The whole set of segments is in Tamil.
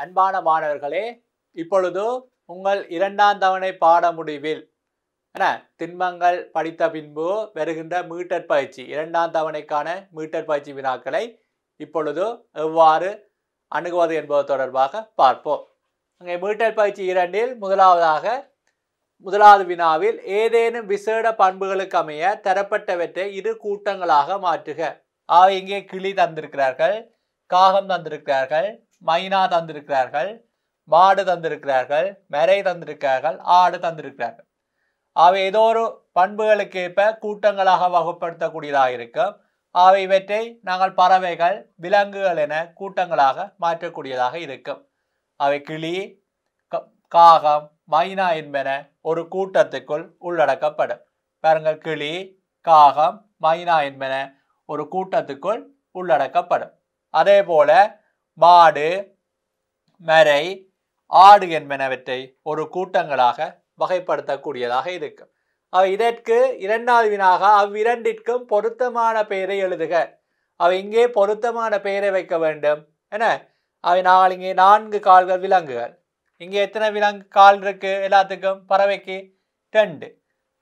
அன்பான மாணவர்களே இப்பொழுது உங்கள் இரண்டாம் தவணை பாட முடிவில் என்ன திண்மங்கள் படித்த பின்பு வருகின்ற மீட்டர் பயிற்சி இரண்டாம் தவணைக்கான மீட்டர் பயிற்சி வினாக்களை இப்பொழுது எவ்வாறு அணுகுவது என்பது தொடர்பாக பார்ப்போம். அங்கே மீட்டர் பயிற்சி இரண்டில் முதலாவதாக முதலாவது வினாவில் ஏதேனும் விசேட பண்புகளுக்கு அமைய தரப்பட்டவற்றை இரு கூட்டங்களாக மாற்றுக. ஆக இங்கே கிளி தந்திருக்கிறார்கள் காகம் தந்திருக்கிறார்கள் மைனா தந்திருக்கிறார்கள் மாடு தந்திருக்கிறார்கள் மெரை தந்திருக்கிறார்கள் ஆடு தந்திருக்கிறார்கள். அவை ஏதோ ஒரு பண்புகளுக்கு ஏற்ப கூட்டங்களாக வகுப்படுத்தக்கூடியதாக இருக்கும். அவை இவற்றை நாங்கள் பறவைகள் விலங்குகள் என கூட்டங்களாக மாற்றக்கூடியதாக இருக்கும். அவை கிளி காகம் மைனா என்பன ஒரு கூட்டத்துக்குள் உள்ளடக்கப்படும். பாருங்கள் கிளி காகம் மைனா என்பன ஒரு கூட்டத்துக்குள் உள்ளடக்கப்படும். அதே போல மாடு மரை ஆடு என்பனவற்றை ஒரு கூட்டங்களாக வகைப்படுத்தக்கூடியதாக இருக்கும் அவை இதற்கு இரண்டாவது வினாக அவ்விரண்டிற்கும் பொருத்தமான பெயரை எழுதுக. அவை இங்கே பொருத்தமான பெயரை வைக்க வேண்டும் என அவை நாங்கள் இங்கே நான்கு கால்கள் விலங்குகள் இங்கே எத்தனை விலங்கு கால் இருக்கு எல்லாத்துக்கும்? பறவைக்கு ரெண்டு.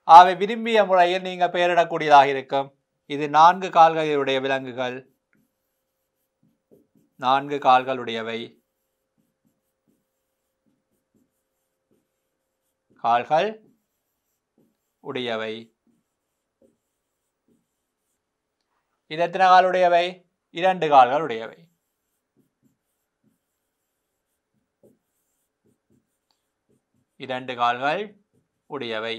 அவை விரும்பிய முறையில் நீங்கள் பெயரிடக்கூடியதாக இருக்கும். இது நான்கு கால்களுடைய விலங்குகள். நான்கு கால்களுடையவை கால்கள் உடையவை. இது எத்தனை காலுடையவை இரண்டு கால்கள் உடையவை. இரண்டு கால்கள் உடையவை.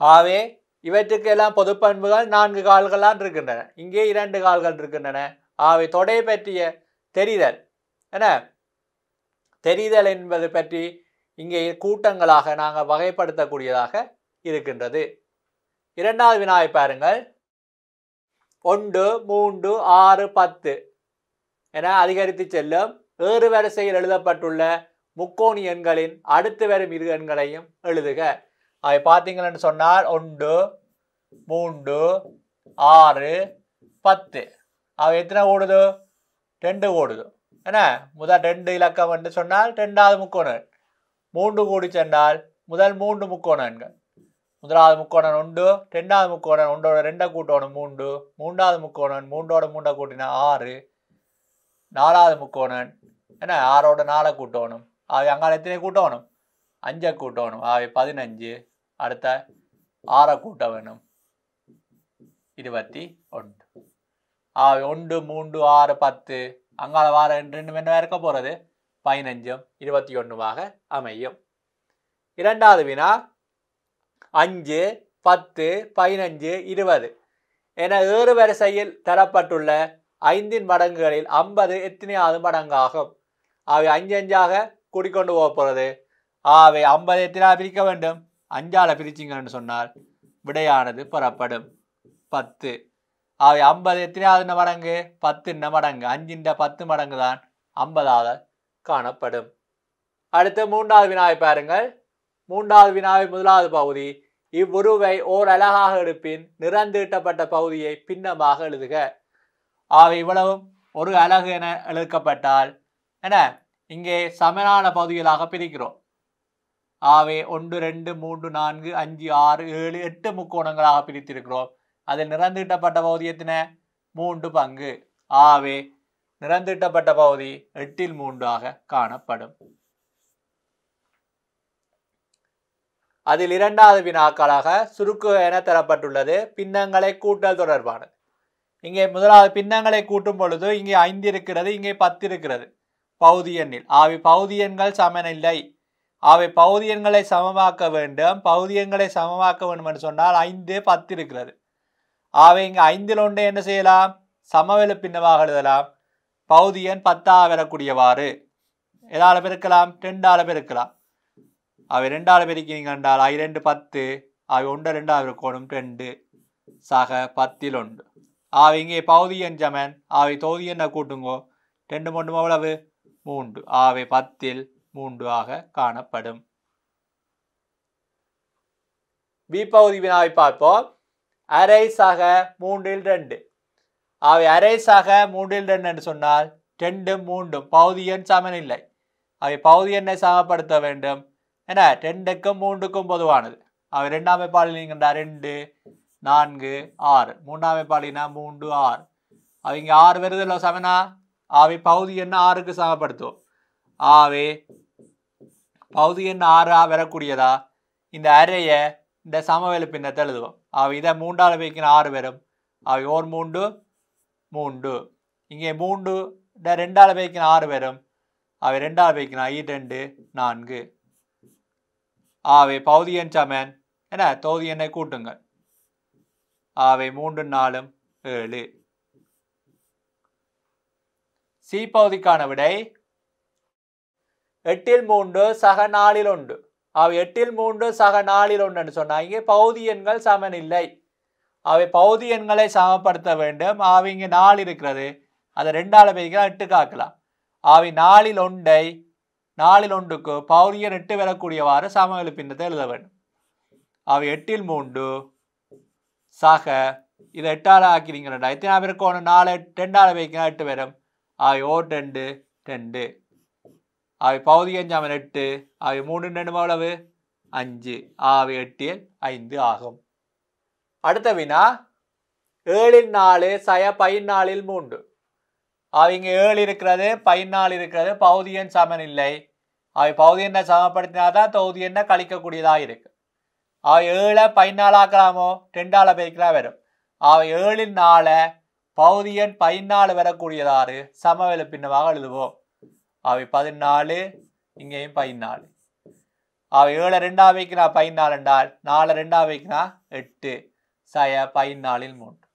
ஆவே இவற்றுக்கெல்லாம் பொது பண்புகள் நான்கு கால்களான் இருக்கின்றன. இங்கே இரண்டு கால்கள் இருக்கின்றன. அவை தொடை பற்றிய தெரிதல் என்ன? தெரிதல் என்பது பற்றி இங்கே கூட்டங்களாக நாங்கள் வகைப்படுத்தக்கூடியதாக இருக்கின்றது. இரண்டாவது வினாவை பாருங்கள். ஒன்று மூன்று ஆறு பத்து என அதிகரித்து செல்லும் ஏறு வரிசையில் எழுதப்பட்டுள்ள முக்கோணி எண்களின் அடுத்து வரும் இரு எண்களையும் எழுதுக. அவை பார்த்தீங்கன்னு சொன்னால் ஒன்று மூன்று ஆறு பத்து. அவை எத்தனை ஓடுது? ரெண்டு ஓடுது. என்ன? முதல் ரெண்டு இலக்கம் என்று சொன்னால் ரெண்டாவது முக்கோணன். மூன்று கூடி சென்றால் முதல் மூன்று முக்கோணன்கள். முதலாவது முக்கோணன் ஒன்று ரெண்டாவது முக்கோணன் ஒன்றோட ரெண்டை கூட்டோணும் மூன்று மூன்றாவது முக்கோணன் மூன்றோட மூண்டை கூட்டினா ஆறு நாலாவது முக்கோணன் என்ன? ஆறோட நாலை கூட்டணும். அவை அங்கால எத்தனை கூட்டணும்? அஞ்சை கூட்டணும். அவை பதினஞ்சு அடுத்த ஆறை கூட்ட வேணும். இருபத்தி ஒன்று. ஆ ஒன்று மூன்று ஆறு பத்து. அங்கால வார ரெண்டு ரெண்டு என்ன இருக்க போகிறது பதினஞ்சும் இருபத்தி ஒன்றுவாக அமையும். இரண்டாவது வினா அஞ்சு பத்து பதினஞ்சு இருபது. என ஏறு வரிசையில் தரப்பட்டுள்ள ஐந்தின் மடங்குகளில் ஐம்பது எத்தனையாவது மடங்காகும்? அவை அஞ்சு அஞ்சாக கூடிக்கொண்டு போக போகிறது ஆவை ஐம்பது எத்தனை பிரிக்க வேண்டும்? அஞ்சால பிரிச்சிங்கன்னு சொன்னால் விடையானது புறப்படும். பத்து. அவை ஐம்பது எத்தனையாவது மடங்கு? பத்து மடங்கு? அஞ்சின்ற பத்து மடங்கு தான் ஐம்பதாக காணப்படும். அடுத்து மூன்றாவது வினாவை பாருங்கள். மூன்றாவது வினாவை முதலாவது பகுதி இவ்வுருவை ஓர் அழகாக எடுப்பின் நிறந்தீட்டப்பட்ட பகுதியை பின்னமாக எழுதுக. ஆவை இவ்வளவும் ஒரு அழகு என எழுக்கப்பட்டால் என இங்கே சமனான பகுதிகளாக பிரிக்கிறோம். ஆவே ஒன்று ரெண்டு மூன்று நான்கு அஞ்சு ஆறு ஏழு எட்டு முக்கோணங்களாக பிரித்திருக்கிறோம். அதில் நிறந்தீட்டப்பட்ட பகுதி எத்தனை? மூன்று பங்கு. ஆவே நிறந்தீட்டப்பட்ட பகுதி எட்டில் மூன்றாக காணப்படும். அதில் இரண்டாவது வினாக்களாக சுருக்கு என தரப்பட்டுள்ளது. பின்னங்களை கூட்டல் தொடர்பானது. இங்கே முதலாவது பின்னங்களை கூட்டும் பொழுது இங்கே ஐந்து இருக்கிறது இங்கே பத்து இருக்கிறது. பகுதி எண்ணில். ஆவி பகுதி எண்கள் சமனில்லை அவை பகுதி சமமாக்க வேண்டும் பௌதியங்களை சமமாக்க வேண்டும் என்று சொன்னால் ஐந்து பத்து இருக்கிறது. அவை இங்கே ஐந்தில் ஒன்று என்ன செய்யலாம்? சமவெளி பின்னமாக எழுதலாம். பகுதி பத்தாக வரக்கூடியவாறு. எதால பெருக்கலாம் ரெண்டால பெருக்கலாம். அவை ரெண்டால பெருக்கினீங்க என்றால் ஐ ரெண்டு பத்து அவை ஒன்று ரெண்டாவது இருக்கணும் ரெண்டு சக பத்தில் ஒன்று. ஆவை இங்கே பகுதி ஜமன் அவை ஆவை தொகுதி என்ன கூட்டுங்கோ. ரெண்டு மூன்று எவ்வளவு? மூன்று. ஆவை பத்தில் மூன்று ஆக காணப்படும். பி பகுதி வினாவை பார்ப்போம். அரைஸாக மூன்றில் ரெண்டு. அவை அரைஸாக மூன்றில் ரெண்டு என்று சொன்னால் ரெண்டும் மூன்றும். பகுதியன் சமனில்லை அவை பகுதியனை சமப்படுத்த வேண்டும். என ரெண்டுக்கும் மூன்றுக்கும் பொதுவானது. அவை ரெண்டாம் பாலில் நீங்கள் ரெண்டு நான்கு ஆறு. மூன்றாம் பாலினா மூன்று ஆறு. அவங்க ஆறு வருதில்ல சமனா? அவை பகுதி என்ன ஆறுக்கு சமப்படுத்துவோம். ஆவே பகுதி எண் ஆறாக வரக்கூடியதா? இந்த அறையை இந்த சமவெளி பின்னத்தை எழுதுவோம். அவை இதை மூன்றாவது வைக்கிற ஆறு வரும். அவை ஓர் மூன்று மூன்று. இங்கே மூன்று இந்த ரெண்டாவது வைக்கிற ஆறு வரும். அவை ரெண்டாவது வைக்கிற ஐ ரெண்டு நான்கு. ஆவை பகுதியன் சமன். என்ன? தொகுதி எண்ணை கூட்டுங்கள். ஆவை மூன்று நாலும் ஏழு. சி பகுதிக்கான விடை எட்டில் மூன்று சக நாளில் ஒன்று. அவை எட்டில் மூன்று சக நாளில் ஒன்றுன்னு சொன்னா இங்கே பகுதி எண்கள் சமன் இல்லை. அவை பகுதி எண்களை சமப்படுத்த வேண்டும். அவை இங்கே நாள் இருக்கிறது. அதை ரெண்டால வைக்கலாம் எட்டு காக்கலாம். அவை நாளில் ஒன்றை நாளில் ஒன்றுக்கு பகுதியன் எட்டு வரக்கூடியவாறு சமவெளி பின்னத்தை எழுத வேண்டும். அவை எட்டில் மூன்று சக இதை எட்டால் ஆக்கிறீங்க எத்தனை பேருக்கு ஒன்று நாலு ரெண்டால் வைக்கலாம் எட்டு வரும் அவை ஓ ரெண்டு ரெண்டு. அவை பகுதி அஞ்சாமல் எட்டு அவை மூணு ரெண்டு எவ்வளவு அஞ்சு. ஆவி எட்டில் ஐந்து ஆகும். அடுத்த வினா ஏழில் நாலு சய பதினாலில் மூன்று. அவங்க ஏழு இருக்கிறது பதினாலு இருக்கிறது பகுதியன் சமன் இல்லை. அவை பகுதி என்ன சமப்படுத்தினாதான் தொகுதி என்ன கழிக்கக்கூடியதாக இருக்கு. அவை ஏழை பதினாலாக்கலாமோ ரெண்டால பெருக்கலாம் வரும். அவை ஏழில் நாளை பகுதியன் பதினாலு வரக்கூடியதாறு சமவெளி பின்னமாக எழுதுவோம். அவை பதினாலு இங்கேயும் பதினாலு. அவை ஏழை ரெண்டா வைக்கினா பதினாலு என்றால் நாலு ரெண்டா வைக்கினா எட்டு. சய பதினாலில் மூன்று.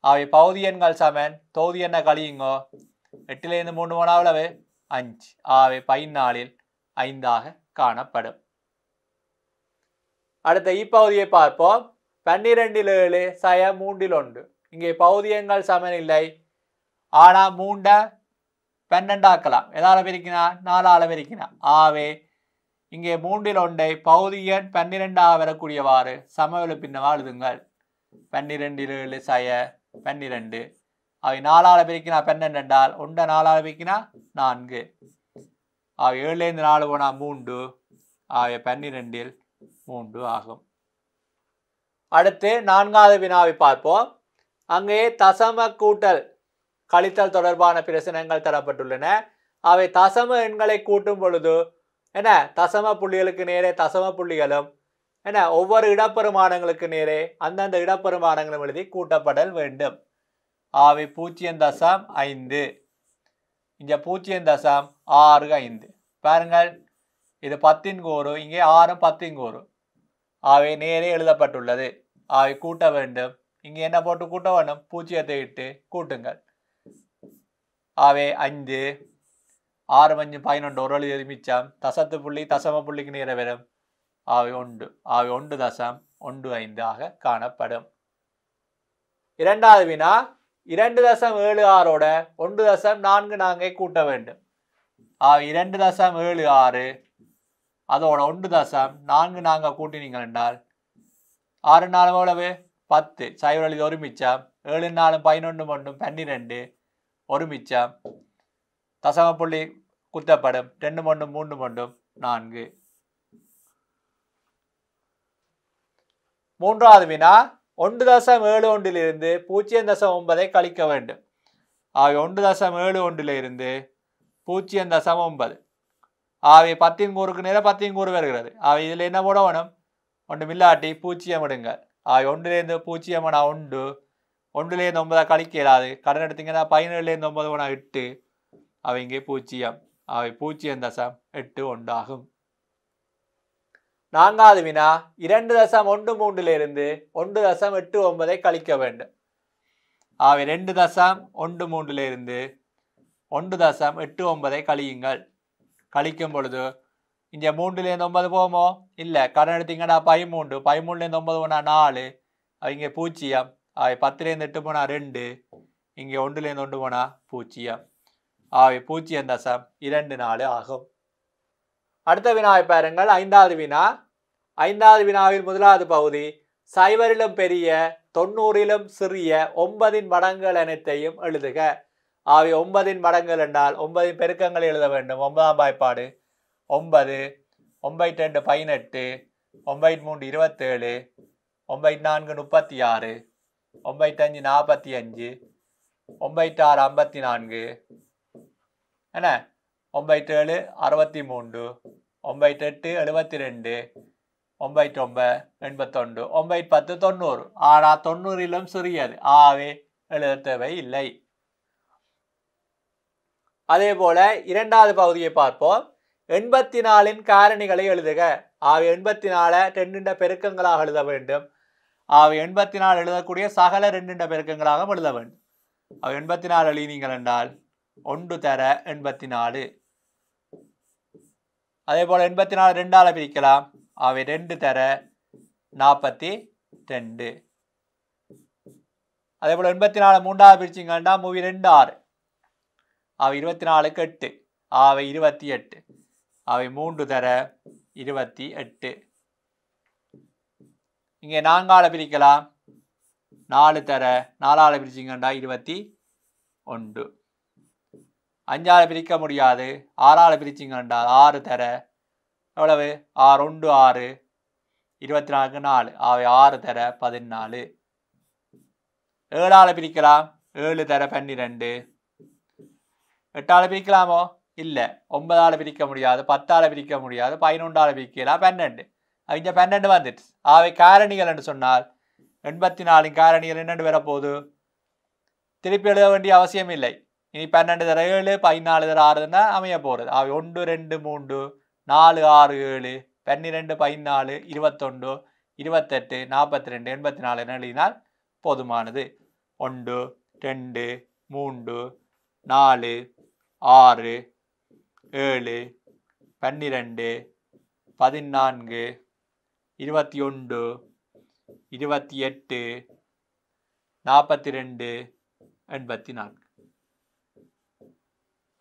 அவை பகுதி எண்கள் சமன் தொகுதி என்ன கழியுங்கோ? எட்டிலேருந்து மூணு போனா அவ்வளவு அஞ்சு. ஆவை பதினாலில் ஐந்தாக காணப்படும். அடுத்த இப்பகுதியை பார்ப்போம். பன்னிரெண்டில் ஏழு சய மூன்றில் ஒன்று. இங்கே பகுதியங்கள் சமன் இல்லை. ஆனால் மூண்ட பன்னெண்டாக்கலாம். எதால பிரிக்கினா? நாலால பிரிக்கினா. ஆவே இங்கே மூன்றில் ஒன்றை பகுதியன் பன்னிரெண்டாக வரக்கூடியவாறு சமவெளி பின்னவா எழுதுங்கள். பன்னிரெண்டில் ஏழு சய பன்னிரெண்டு. அவை நாலால் பிரிக்கினா பன்னெண்டு என்றால் ஒன்றை நாலால் பிரிக்கினா நான்கு. அவை ஏழுலேருந்து நாலு போனால் மூன்று. ஆகிய பன்னிரெண்டில் மூன்று ஆகும். அடுத்து நான்காவது வினாவை பார்ப்போம். அங்கே தசம கூட்டல் கழித்தல் தொடர்பான பிரச்சனைகள் தரப்பட்டுள்ளன. அவை தசம எண்களை கூட்டும் பொழுது என்ன தசம புள்ளிகளுக்கு நேரே தசம புள்ளிகளும் என்ன ஒவ்வொரு இடப்பெருமானங்களுக்கு நேரே அந்தந்த இடப்பெருமானங்களும் எழுதி கூட்டப்படல் வேண்டும். ஆவை பூஜ்ஜியம் தசம் ஐந்து. இங்கே பூஜ்ஜியம் தசம் ஆறு ஐந்து. பாருங்கள் இது பத்தின் கூறு இங்கே ஆறும் பத்தின் கூறு. அவை நேரே எழுதப்பட்டுள்ளது. அவை கூட்ட வேண்டும். இங்கே என்ன போட்டு கூட்ட வேண்டும்? பூஜ்ஜியத்தை இட்டு கூட்டுங்கள். ஆவே அஞ்சு ஆறு அஞ்சு பதினொன்று. ஒரு வழி எரிமிச்சாம். தசத்து புள்ளி தசம புள்ளிக்கு நேர வரும் ஆவை ஒன்று. ஆவை ஒன்று தசம். ஒன்று ஐந்து ஆக காணப்படும். இரண்டாவது வினா. இரண்டு தசம் ஏழு ஆறோட ஒன்று தசம் நான்கு நான்கை கூட்ட வேண்டும். ஆக இரண்டு தசம் ஏழு ஆறு. அதோட ஒன்று தசம் நான்கு நாங்கள் கூட்டினீங்கள் என்றால் ஆறு நாலு எவ்வளவு? பத்து. சைவரளி ஒருமிச்சம் ஏழு நாலும் பதினொன்று ஒன்றும் பன்னிரெண்டு. ஒரு மிச்சம் தசம புள்ளி குத்தப்படும். ரெண்டு மொண்டும் மூன்று மொண்டும் நான்கு. மூன்றாவது வினா. ஒன்று தசம் ஏழு ஒன்றிலிருந்து பூஜ்ஜியம் தசம் ஒன்பதை கழிக்க வேண்டும். ஆக ஒன்று தசம் ஏழு ஒன்றிலிருந்து பூஜ்ஜியம் தசம் ஒன்பது. ஆவை பத்தின் கூறுக்கு நேரம் பத்தின் கூறு வருகிறது. ஆவை இதில் என்ன போட வேணும் ஒன்று மில்லாட்டி பூஜ்ஜியம் விடுங்க ஆகிய ஒன்றுலேருந்து பூஜ்ஜியம் வேணா ஒன்று ஒன்றுலேருந்து ஒன்பதா கழிக்க இயலாது கடன் எடுத்தீங்கன்னா பதினேழுலேருந்து ஒன்பது ஒன்றா எட்டு. அவங்க இங்கே பூஜ்ஜியம் அவை பூஜ்ஜியம் தசம் எட்டு ஒன்றாகும். நான்காவது வினா இரண்டு தசம் ஒன்று மூன்றிலிருந்து ஒன்று தசம் எட்டு ஒன்பதை கழிக்க வேண்டும். ஆவை ரெண்டு தசம் ஒன்று மூன்றிலிருந்து ஒன்று தசம் எட்டு ஒன்பதை கழியுங்கள் கழிக்கும் பொழுது இங்கே மூன்றுலேருந்து ஒன்பது போமோ இல்லை. கடன் எடுத்தீங்கன்னா பதிமூன்று. பதிமூணுலேருந்து ஒன்பது ஒன்றா நாலு. அவங்க பூஜ்ஜியம் பத்துலேருந்து எட்டு போனா ரெண்டு இங்கே ஒன்றுலேருந்து ஒன்று போனால் பூஜ்ஜியம். ஆவை பூஜ்ஜியம் தசம் இரண்டு நாலு ஆகும். அடுத்த வினாவை பாருங்கள். ஐந்தாவது வினா. ஐந்தாவது வினாவில் முதலாவது பகுதி சைவரிலும் பெரிய தொண்ணூறிலும் சிறிய ஒன்பதின் மடங்கள் அனைத்தையும் எழுதுக. ஆவி ஒன்பதின் மடங்கள் என்றால் ஒன்பதின் பெருக்கங்களை எழுத வேண்டும். ஒன்பதாம் வாய்ப்பாடு ஒன்பது ஒன்பது ரெண்டு பதினெட்டு ஒன்பது மூன்று இருபத்தேழு ஒன்பது நான்கு முப்பத்தி ஆறு ஒம்பத்தஞ்சு நாற்பத்தி அஞ்சு ஒன்பது ஆறு ஐம்பத்தி நான்கு என்ன? ஒம்பத்தேழு ஏழு அறுபத்தி மூன்று ஒம்பத்தெட்டு எழுபத்தி ரெண்டு ஒன்பது எண்பத்தொண்டு எண்பத்தொன்று பத்து தொண்ணூறு. ஆனால் தொண்ணூறிலும் சிறியது. ஆவே எழுத தேவை இல்லை. அதே போல இரண்டாவது பகுதியை பார்ப்போம். எண்பத்தி நாலின் காரணிகளை எழுதுக. ஆவை எண்பத்தி நாலை ரெண்டுண்ட பெருக்கங்களாக எழுத வேண்டும். அவை எண்பத்தி நாலு எழுதக்கூடிய சகல ரெண்டு பெருக்கங்களாக எழுத வேண்டும். அவை எண்பத்தி நாலு எழுதினீங்கள் என்றால் ஒன்று தர எண்பத்தி நாலு அதே போல் எண்பத்தி நாலு ரெண்டால் பிரிக்கலாம். அவை ரெண்டு தர நாற்பத்தி ரெண்டு அதே போல் எண்பத்தி நாலு மூன்றாவது பிரிச்சிங்கன்னா மூவி ரெண்டு ஆறு அவை இருபத்தி நாலுக்கு எட்டு அவை இருபத்தி எட்டு. அவை மூன்று தர இருபத்தி எட்டு. இங்கே நான்கால பிரிக்கலாம். நாலு தர நாலால பிரிச்சிங்கண்டா இருபத்தி ஒன்று. அஞ்சால் பிரிக்க முடியாது. ஆறால பிரிச்சிங்கண்டா ஆறு தர. எவ்வளவு? ஆறு ஒன்று ஆறு. இருபத்தி நாலுக்கு நாலு. அவை ஆறு தர பதினாலு. ஏழால பிரிக்கலாம். ஏழு தர பன்னிரெண்டு. எட்டால பிரிக்கலாமோ? இல்லை. ஒன்பதால் பிரிக்க முடியாது. பத்தால் பிரிக்க முடியாது. பதினொன்றால் பிரிக்கலாம். பன்னெண்டு. அவங்க பன்னெண்டு வந்துட்டு. அவை காரணிகள் என்று சொன்னால் எண்பத்தி நாலு காரணிகள் என்னென்று வரப்போகுது? திருப்பி எழுத வேண்டிய அவசியம் இல்லை. இனி பன்னெண்டு தர ஏழு பதினாலு தர ஆறுன்னா அமைய போகிறது அவை ஒன்று ரெண்டு மூன்று நாலு ஆறு ஏழு பன்னிரெண்டு பதினாலு இருபத்தொன்று இருபத்தெட்டு நாற்பத்தி ரெண்டு எண்பத்தி நாலு எழுதினால் போதுமானது. ஒன்று ரெண்டு மூன்று நாலு ஆறு ஏழு பன்னிரெண்டு பதினான்கு இருபத்தி ஒன்று இருபத்தி எட்டு நாற்பத்தி ரெண்டு எண்பத்தி நான்கு.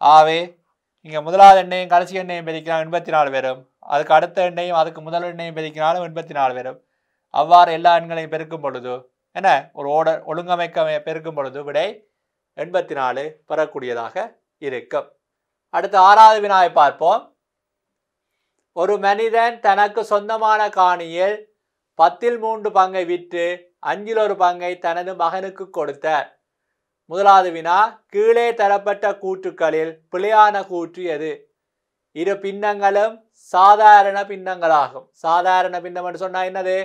ஆவே இங்கே முதலாவது எண்ணையும் கடைசி எண்ணையும் பெருக்கினால் எண்பத்தி நாலு பேரும். அதுக்கு அடுத்த எண்ணையும் அதுக்கு முதல் எண்ணையும் பெருக்கினாலும் எண்பத்தி நாலு பேரும். அவ்வாறு எல்லா எண்களையும் பெருக்கும் பொழுது என்ன? ஒரு ஓட ஒழுங்கமைக்க பெருக்கும் பொழுது விடை எண்பத்தி நாலு பெறக்கூடியதாக இருக்கும். அடுத்து ஆறாவது வினாவை பார்ப்போம். ஒரு மனிதன் தனக்கு சொந்தமான காணியில் பத்தில் மூன்று பங்கை விற்று அஞ்சில் ஒரு பங்கை தனது மகனுக்கு கொடுத்தார். முதலாவது வினா கீழே தரப்பட்ட கூற்றுக்களில் பிழையான கூற்று எது? இரு பின்னங்களும் சாதாரண பின்னங்களாகும். சாதாரண பின்னம் என்று சொன்னால் என்னது?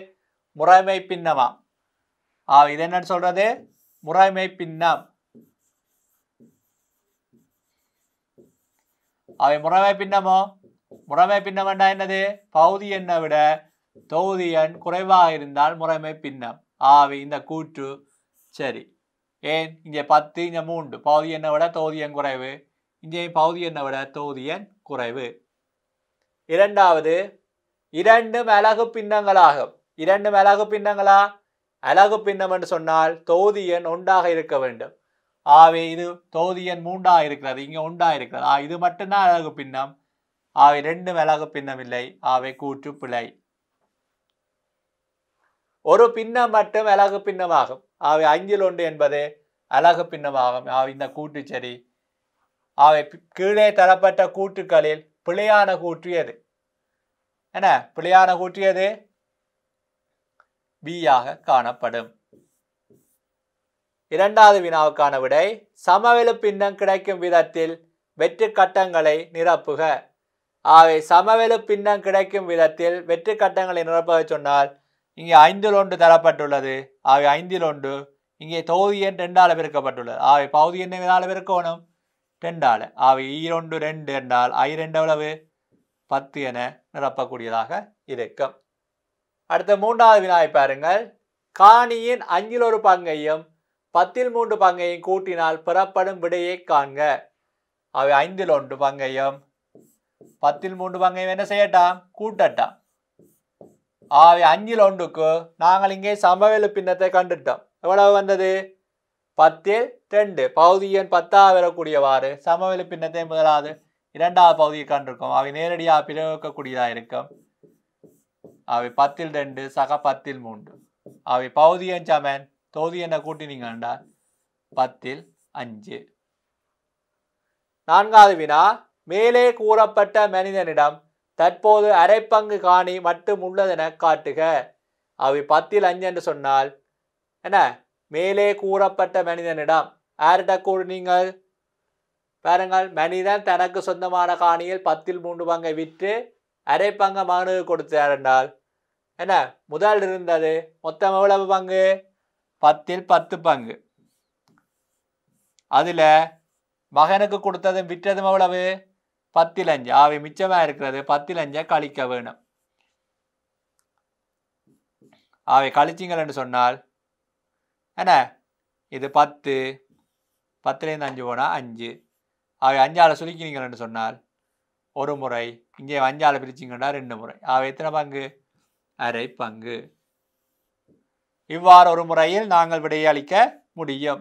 முறைமை பின்னமாம் ஆ இது என்னன்னு சொல்றது? முறைமை பின்னம். அவை முறைமை பின்னமோ? முறைமை பின்னம்னா என்னது? பகுதி எண்ணை விட தொகுதி எண் குறைவாக இருந்தால் முறைமை பின்னம். ஆவி இந்த கூற்று. சரி. ஏன்? இங்கே பத்து இங்கே மூன்று. பகுதி எண்ணை விட தொகுதி எண் குறைவு. இங்கே பகுதி எண்ணை விட தொகுதி எண் குறைவு. இரண்டாவது இரண்டு அலகு பின்னங்களாகும். இரண்டு அலகு பின்னங்களா? அலகு பின்னம் என்று சொன்னால் தொகுதி எண் ஒன்றாக இருக்க வேண்டும். ஆவே இது தொகுதி எண் மூன்றாக இருக்கிறது இங்கே ஒன்றாக இருக்கிறது. ஆ இது மட்டும்தான் அழகு பின்னம். அவை ரெண்டும் அழகு பின்னமில்லை அவை கூற்று பிழை. ஒரு பின்னம் மட்டும் அழகு பின்னமாகும். ஆவை அஞ்சில் ஒன்று என்பது அழகு பின்னமாகும். ஆவை இந்த கூட்டு சரி. அவை கீழே தரப்பட்ட கூற்றுக்களில் பிழையான கூற்று எது? என்ன? பிழையான கூற்று எது? பியாக காணப்படும். இரண்டாவது வினாவுக்கான விடை சமவெளி பின்னம் கிடைக்கும் விதத்தில் வெற்று கட்டங்களை நிரப்புக. அவை சமவெளி பின்னம் கிடைக்கும் விதத்தில் வெற்றி கட்டங்களை நிரப்பவை சொன்னால் இங்கே ஐந்தில் ஒன்று தரப்பட்டுள்ளது. அவை ஐந்தில் ஒன்று இங்கே தொகுதி எண் ரெண்டால் பெருக்கப்பட்டுள்ளது. அவை பகுதி எண் எதால பெருக்கணும்? ரெண்டால் அவை ஈரொன்று ரெண்டு என்றால் ஐ ரெண்டு எவ்வளவு? பத்து என நிரப்பக்கூடியதாக இருக்கும். அடுத்த மூன்றாவது வினாவை பாருங்கள். காணியின் அஞ்சில் ஒரு பங்கையும் பத்தில் மூன்று பங்கையும் கூட்டினால் பெறப்படும் விடையை காண்க. அவை ஐந்தில் ஒன்று பங்கையும் பத்தில் மூன்று பங்கையும் என்ன செய்யட்டாம் கூட்டட்டாம் ஆகவே அஞ்சில் ஒன்றுக்கு நாங்கள் இங்கே சமவெளி பின்னத்தை கண்டுட்டோம் எவ்வளவு வந்தது பத்தில் ரெண்டு பகுதி எண் பத்தாக வரக்கூடியவாறு சமவெளி பின்னத்தை முதலாவது இரண்டாவது பகுதியை கண்டிருக்கோம் அவை நேரடியாக பிரயோகிக்கக்கூடியதாக இருக்கும் அவை பத்தில் ரெண்டு சக பத்தில் மூன்று அவை பகுதியன் சமன் தொகுதி என்ன கூட்டினீங்கண்டா பத்தில் அஞ்சு நான்காவது வினா மேலே கூறப்பட்ட மனிதனிடம் தற்போது அரைப்பங்கு காணி மட்டும் உள்ளதென காட்டுக. அவை பத்தில் அஞ்சு என்று சொன்னால் என்ன? மேலே கூறப்பட்ட மனிதனிடம் யார்கிட்ட கூறினீங்கள் பாருங்கள் மனிதன் தனக்கு சொந்தமான காணியில் பத்தில் மூன்று பங்கை விற்று அரை பங்கை மகனுக்கு கொடுத்தார் என்றால் என்ன? முதல் இருந்தது மொத்தம் எவ்வளவு பங்கு? பத்தில் பத்து பங்கு. அதில் மகனுக்கு கொடுத்ததும் விற்றதும் எவ்வளவு? பத்தில் அஞ்சு ஆவை மிச்சமாக இருக்கிறது பத்தில் அஞ்சை கழிக்க வேணும். ஆவை கழிச்சிங்கள்னு சொன்னால் என்ன? இது பத்து. பத்துலேருந்து அஞ்சு போனால் அஞ்சு. அவை அஞ்சால் சுருக்கினீங்கள்னு சொன்னால் ஒரு முறை. இங்கே அஞ்சால் பிரிச்சிங்கன்னா ரெண்டு முறை. அவை எத்தனை பங்கு? அரை பங்கு. இவ்வாறு ஒரு முறையில் நாங்கள் விடையளிக்க முடியும்.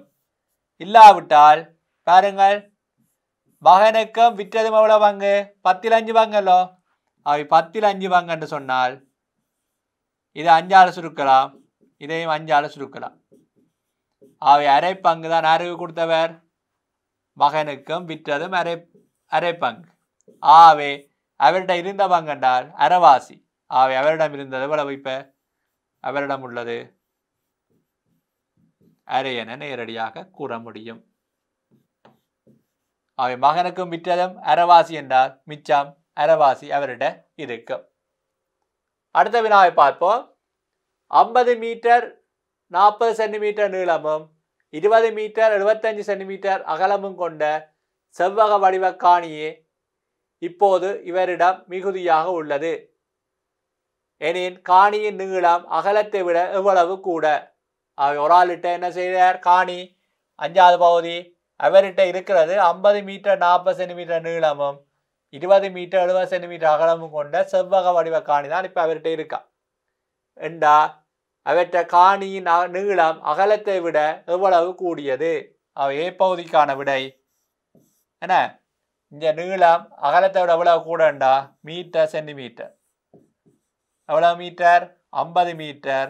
இல்லாவிட்டால் பாருங்கள் மகனுக்கும் விற்றதும் எவ்வளோ பங்கு பத்தில் அஞ்சு பங்கல்லோ அவை பத்தில் அஞ்சு பங்குன்னு சொன்னால் இதை அஞ்சால சுருக்கலாம் இதையும் அஞ்சால சுருக்கலாம். அவை அரை பங்கு தான் யாருக்கு கொடுத்தவர்? மகனுக்கும் விற்றதும் அரை அரை பங்கு ஆவே அவர்கிட்ட இருந்த பங்கென்றால் அறவாசி. ஆவே அவரிடம் இருந்தது எவ்வளவு இப்போ? அவரிடம் உள்ளது. அரை என நேரடியாக கூற முடியும். அவை மகனுக்கும் விற்றதும் அரவாசி என்றால் மிச்சம் அரவாசி அவரிட இருக்கும் அடுத்த வினாவை பார்ப்போம். ஐம்பது மீட்டர் நாற்பது சென்டிமீட்டர் நீளமும் இருபது மீட்டர் எழுபத்தஞ்சு சென்டிமீட்டர் அகலமும் கொண்ட செவ்வக வடிவ காணியே இப்போது இவரிடம் மிகுதியாக உள்ளது. எனின் காணியின் நீளம் அகலத்தை விட எவ்வளவு கூட? அவர் ஒரு ஆள்கிட்ட என்ன செய்தார்? காணி அஞ்சாவது பகுதி அவர்கிட்ட இருக்கிறது ஐம்பது மீட்டர் நாற்பது சென்டிமீட்டர் நீளமும் இருபது மீட்டர் எழுபது சென்டிமீட்டர் அகலமும் கொண்ட செவ்வக வடிவ காணி தான் இப்போ அவர்கிட்ட இருக்கா. என்றா அவற்ற காணியின் நீளம் அகலத்தை விட எவ்வளவு கூடியது? அவ ஏ பகுதிக்கான விடை. என்ன? இந்த நீளம் அகலத்தை விட எவ்வளவு கூடண்டா? Metre centimetre. எவ்வளவு மீட்டர்? ஐம்பது மீட்டர்.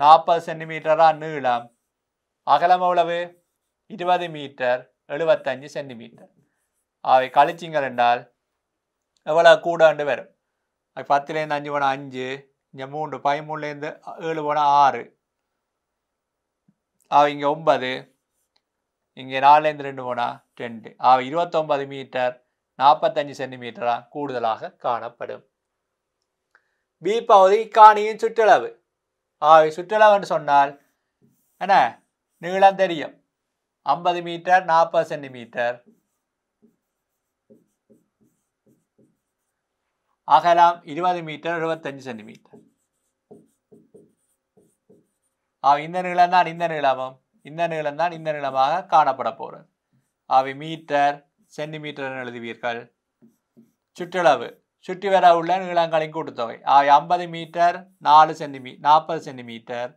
நாற்பது சென்டிமீட்டரா நீளம். அகலம் எவ்வளவு? இருபது மீட்டர் எழுபத்தஞ்சு சென்டிமீட்டர். அவை கழிச்சிங்கள் என்றால் எவ்வளோ கூடாண்டு வரும்? பத்துலேருந்து அஞ்சு போனால் அஞ்சு இங்கே மூன்று பதிமூணுலேருந்து ஏழு போனால் ஆறு. அவ இங்கே ஒன்பது இங்கே நாலுலேருந்து ரெண்டு போனால் ரெண்டு. அவ இருபத்தொன்பது மீட்டர் நாற்பத்தஞ்சு சென்டிமீட்டராக கூடுதலாக காணப்படும். பி பகுதி காணியின் சுற்றளவு. ஆவை சுற்றளவுன்னு சொன்னால் என்ன? நீளம் தெரியும். ஐம்பது மீட்டர் நாற்பது சென்டிமீட்டர். அகலம் இருபது மீட்டர் எழுபத்தஞ்சு சென்டிமீட்டர். அவை இந்த நீளம் தான் இந்த நீளமும். இந்த நீளம் தான் இந்த நீளமாக காணப்பட போகிறது. அவை மீட்டர் சென்டிமீட்டர் எழுதுவீர்கள். சுற்றளவு. சுற்றி வர உள்ள நீளங்களின் கூட்டுத்தொகை. அவை ஐம்பது மீட்டர் நாலு சென்டிமீ நாற்பது சென்டிமீட்டர்.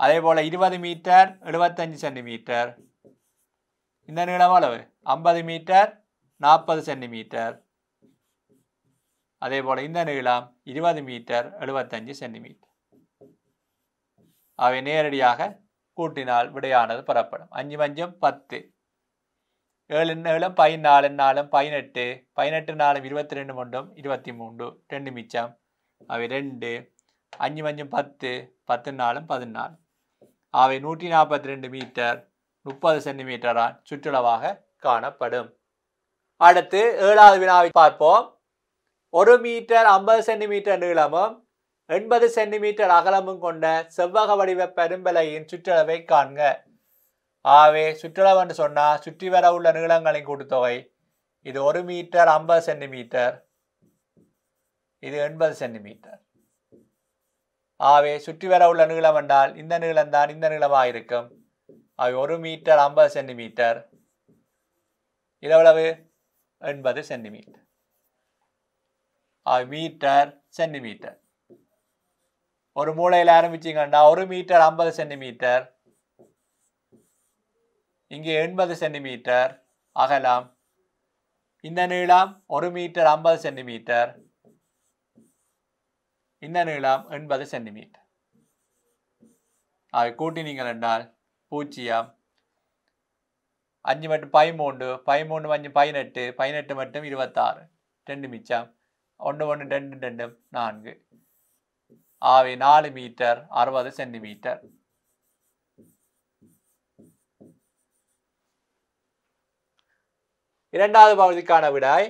அதே போல் இருபது மீட்டர் எழுபத்தஞ்சு சென்டிமீட்டர். இந்த நீளம் அளவு ஐம்பது மீட்டர் நாற்பது சென்டிமீட்டர். அதே போல் இந்த நீளம் இருபது மீட்டர் எழுபத்தஞ்சு சென்டிமீட்டர். அவை நேரடியாக கூட்டினால் விடையானது பெறப்படும். அஞ்சு மஞ்சம் பத்து. ஏழு ஏழும் பதினாலு நாலும் பதினெட்டு. பதினெட்டு நாலும் இருபத்தி ரெண்டு மண்டும் இருபத்தி மூன்று ரெண்டு மிச்சம். அவை ரெண்டு. அஞ்சு மஞ்சம் பத்து. பத்து நாலும் பதினாலு. அவை நூற்றி நாற்பத்தி ரெண்டு மீட்டர் முப்பது சென்டிமீட்டரா சுற்றளவாக காணப்படும். அடுத்து ஏழாவது வினாவை பார்ப்போம். ஒரு மீட்டர் ஐம்பது சென்டிமீட்டர் நீளமும் எண்பது சென்டிமீட்டர் அகலமும் கொண்ட செவ்வக வடிவ பெரும்பலையின் சுற்றளவை காண்க. ஆவே சுற்றளவுன்னு சொன்னால் சுற்றி வர உள்ள நீளங்களின் கூட்டுத்தொகை இது ஒரு மீட்டர் ஐம்பது சென்டிமீட்டர் இது எண்பது சென்டிமீட்டர். ஆவே சுற்றி வர உள்ள நீளம் என்றால் இந்த நீளம்தான் இந்த நீளமாக இருக்கும். அவை ஒரு மீட்டர் ஐம்பது சென்டிமீட்டர். இது எவ்வளவு? எண்பது சென்டிமீட்டர். Metre centimetre. ஒரு மூலையில் ஆரம்பிச்சிங்கன்னா ஒரு மீட்டர் ஐம்பது சென்டிமீட்டர். இங்கே எண்பது சென்டிமீட்டர். அகலம் இந்த நீளம் ஒரு மீட்டர் ஐம்பது சென்டிமீட்டர். இந்த நீளம் எண்பது சென்டிமீட்டர். அதை கூட்டினீங்கள் என்றால் பூஜ்ஜியம். அஞ்சு மட்டும் பதிமூன்று பதிமூணு அஞ்சு பதினெட்டு பதினெட்டு மட்டும் இருபத்தாறு. ரெண்டு மிச்சம். ஒன்று ஒன்று ரெண்டு ரெண்டு நான்கு. ஆவி நாலு மீட்டர் அறுபது சென்டிமீட்டர். இரண்டாவது பகுதிக்கான விடாய்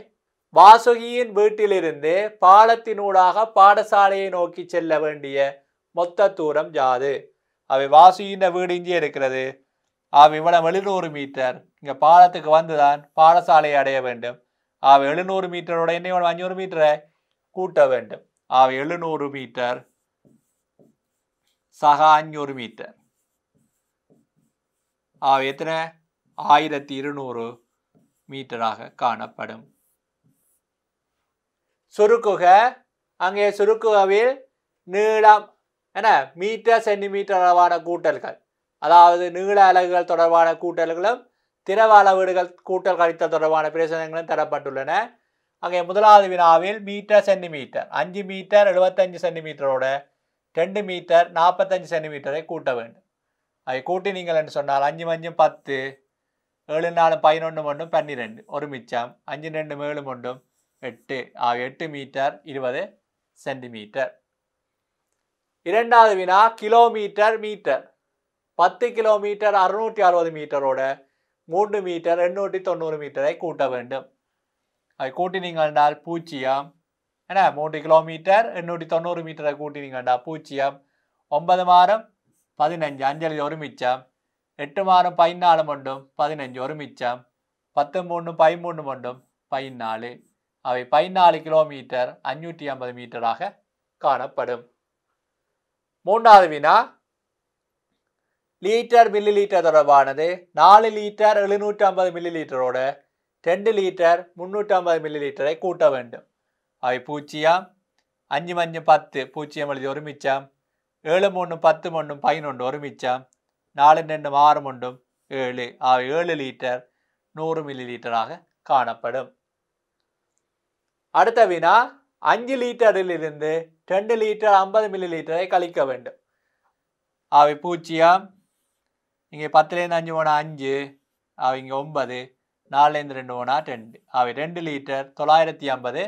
வாசுகியின் வீட்டிலிருந்து பாலத்தினூடாக பாடசாலையை நோக்கி செல்ல வேண்டிய மொத்த தூரம் யாது? அவை வாசுகின்ற வீடு இங்கே இருக்கிறது. அவை இவ்வளவு எழுநூறு மீட்டர். இங்கே பாலத்துக்கு வந்துதான் பாடசாலையை அடைய வேண்டும். அவ எழுநூறு மீட்டரோட என்ன இவ்வளவு அஞ்சூறு மீட்டரை கூட்ட வேண்டும். அவ எழுநூறு மீட்டர். சக அஞ்சூறு மீட்டர். அவை எத்தனை? ஆயிரத்தி இருநூறு மீட்டராக காணப்படும். சுருக்குக. அங்கே சுருக்குகவில் நீளம் என மீட்டர் சென்டிமீட்டர் அளவான கூட்டல்கள். அதாவது நீள அலகுகள் தொடர்பான கூட்டல்களும் திரவ அளவீடுகள் கூட்டல் கழித்தல் தொடர்பான பிரச்சனைகளும் தரப்பட்டுள்ளன. அங்கே முதலாவது வினாவில் மீட்டர் சென்டிமீட்டர். அஞ்சு மீட்டர் எழுபத்தஞ்சு சென்டிமீட்டரோட ரெண்டு மீட்டர் நாற்பத்தஞ்சு சென்டிமீட்டரை கூட்ட வேண்டும். அதை கூட்டினீங்கள் என்று சொன்னால் அஞ்சு அஞ்சும் பத்து ஏழு நாலு பதினொன்று ஒன்றும் பன்னிரெண்டு. ஒரு மிச்சம். அஞ்சு ரெண்டு மேலும் ஒன்றும். எட்டு. ஆக எட்டு மீட்டர் இருபது சென்டிமீட்டர். இரண்டாவது வினா கிலோமீட்டர் மீட்டர். பத்து கிலோமீட்டர் அறுநூற்றி அறுபது மீட்டரோட மூன்று மீட்டர் எண்ணூற்றி தொண்ணூறு மீட்டரை கூட்ட வேண்டும். அதை கூட்டினீங்கன்றால் பூஜ்ஜியம். என்ன? மூன்று கிலோமீட்டர் எண்ணூற்றி தொண்ணூறு மீட்டரை கூட்டினீங்கண்டா பூஜ்ஜியம். ஒன்பது மாதம் பதினஞ்சு. அஞ்சலி ஒரு மிச்சம். எட்டு மாதம் பதினாலு மட்டும் பதினஞ்சு ஒரு மிச்சம். பத்து மூணு பதிமூணு மட்டும் பதினாலு. அவை பதினாலு கிலோமீட்டர் அஞ்சூற்றி ஐம்பது மீட்டராக காணப்படும். மூன்றாவது வினா. லீட்டர் மில்லி லீட்டர் தொடர்பானது நாலு லீட்டர் எழுநூற்றி ஐம்பது மில்லி லீட்டரோட ரெண்டு லீட்டர் முந்நூற்றி ஐம்பது மில்லி லீட்டரை கூட்ட வேண்டும். அவை பூச்சியம் அஞ்சு அஞ்சு பத்து பூச்சியம் எழுதி ஒரு மிச்சம் ஏழு மூணு பத்து மொண்டும் பதினொன்று ஒரு மிச்சம் நாலு ரெண்டு ஆறு மொண்டும் ஏழு. அவை ஏழு லீட்டர் நூறு மில்லி லீட்டராக காணப்படும். அடுத்த வினா அஞ்சு லிட்டரிலிருந்து ரெண்டு லிட்டர் ஐம்பது மில்லி லிட்டரை கழிக்க வேண்டும். அவை பூச்சியம் இங்கே பத்துலேருந்து அஞ்சு போனால் அஞ்சு அவை இங்கே ஒன்பது நாலுலேருந்து ரெண்டு போனால் ரெண்டு அவை ரெண்டு லிட்டர் தொள்ளாயிரத்தி ஐம்பது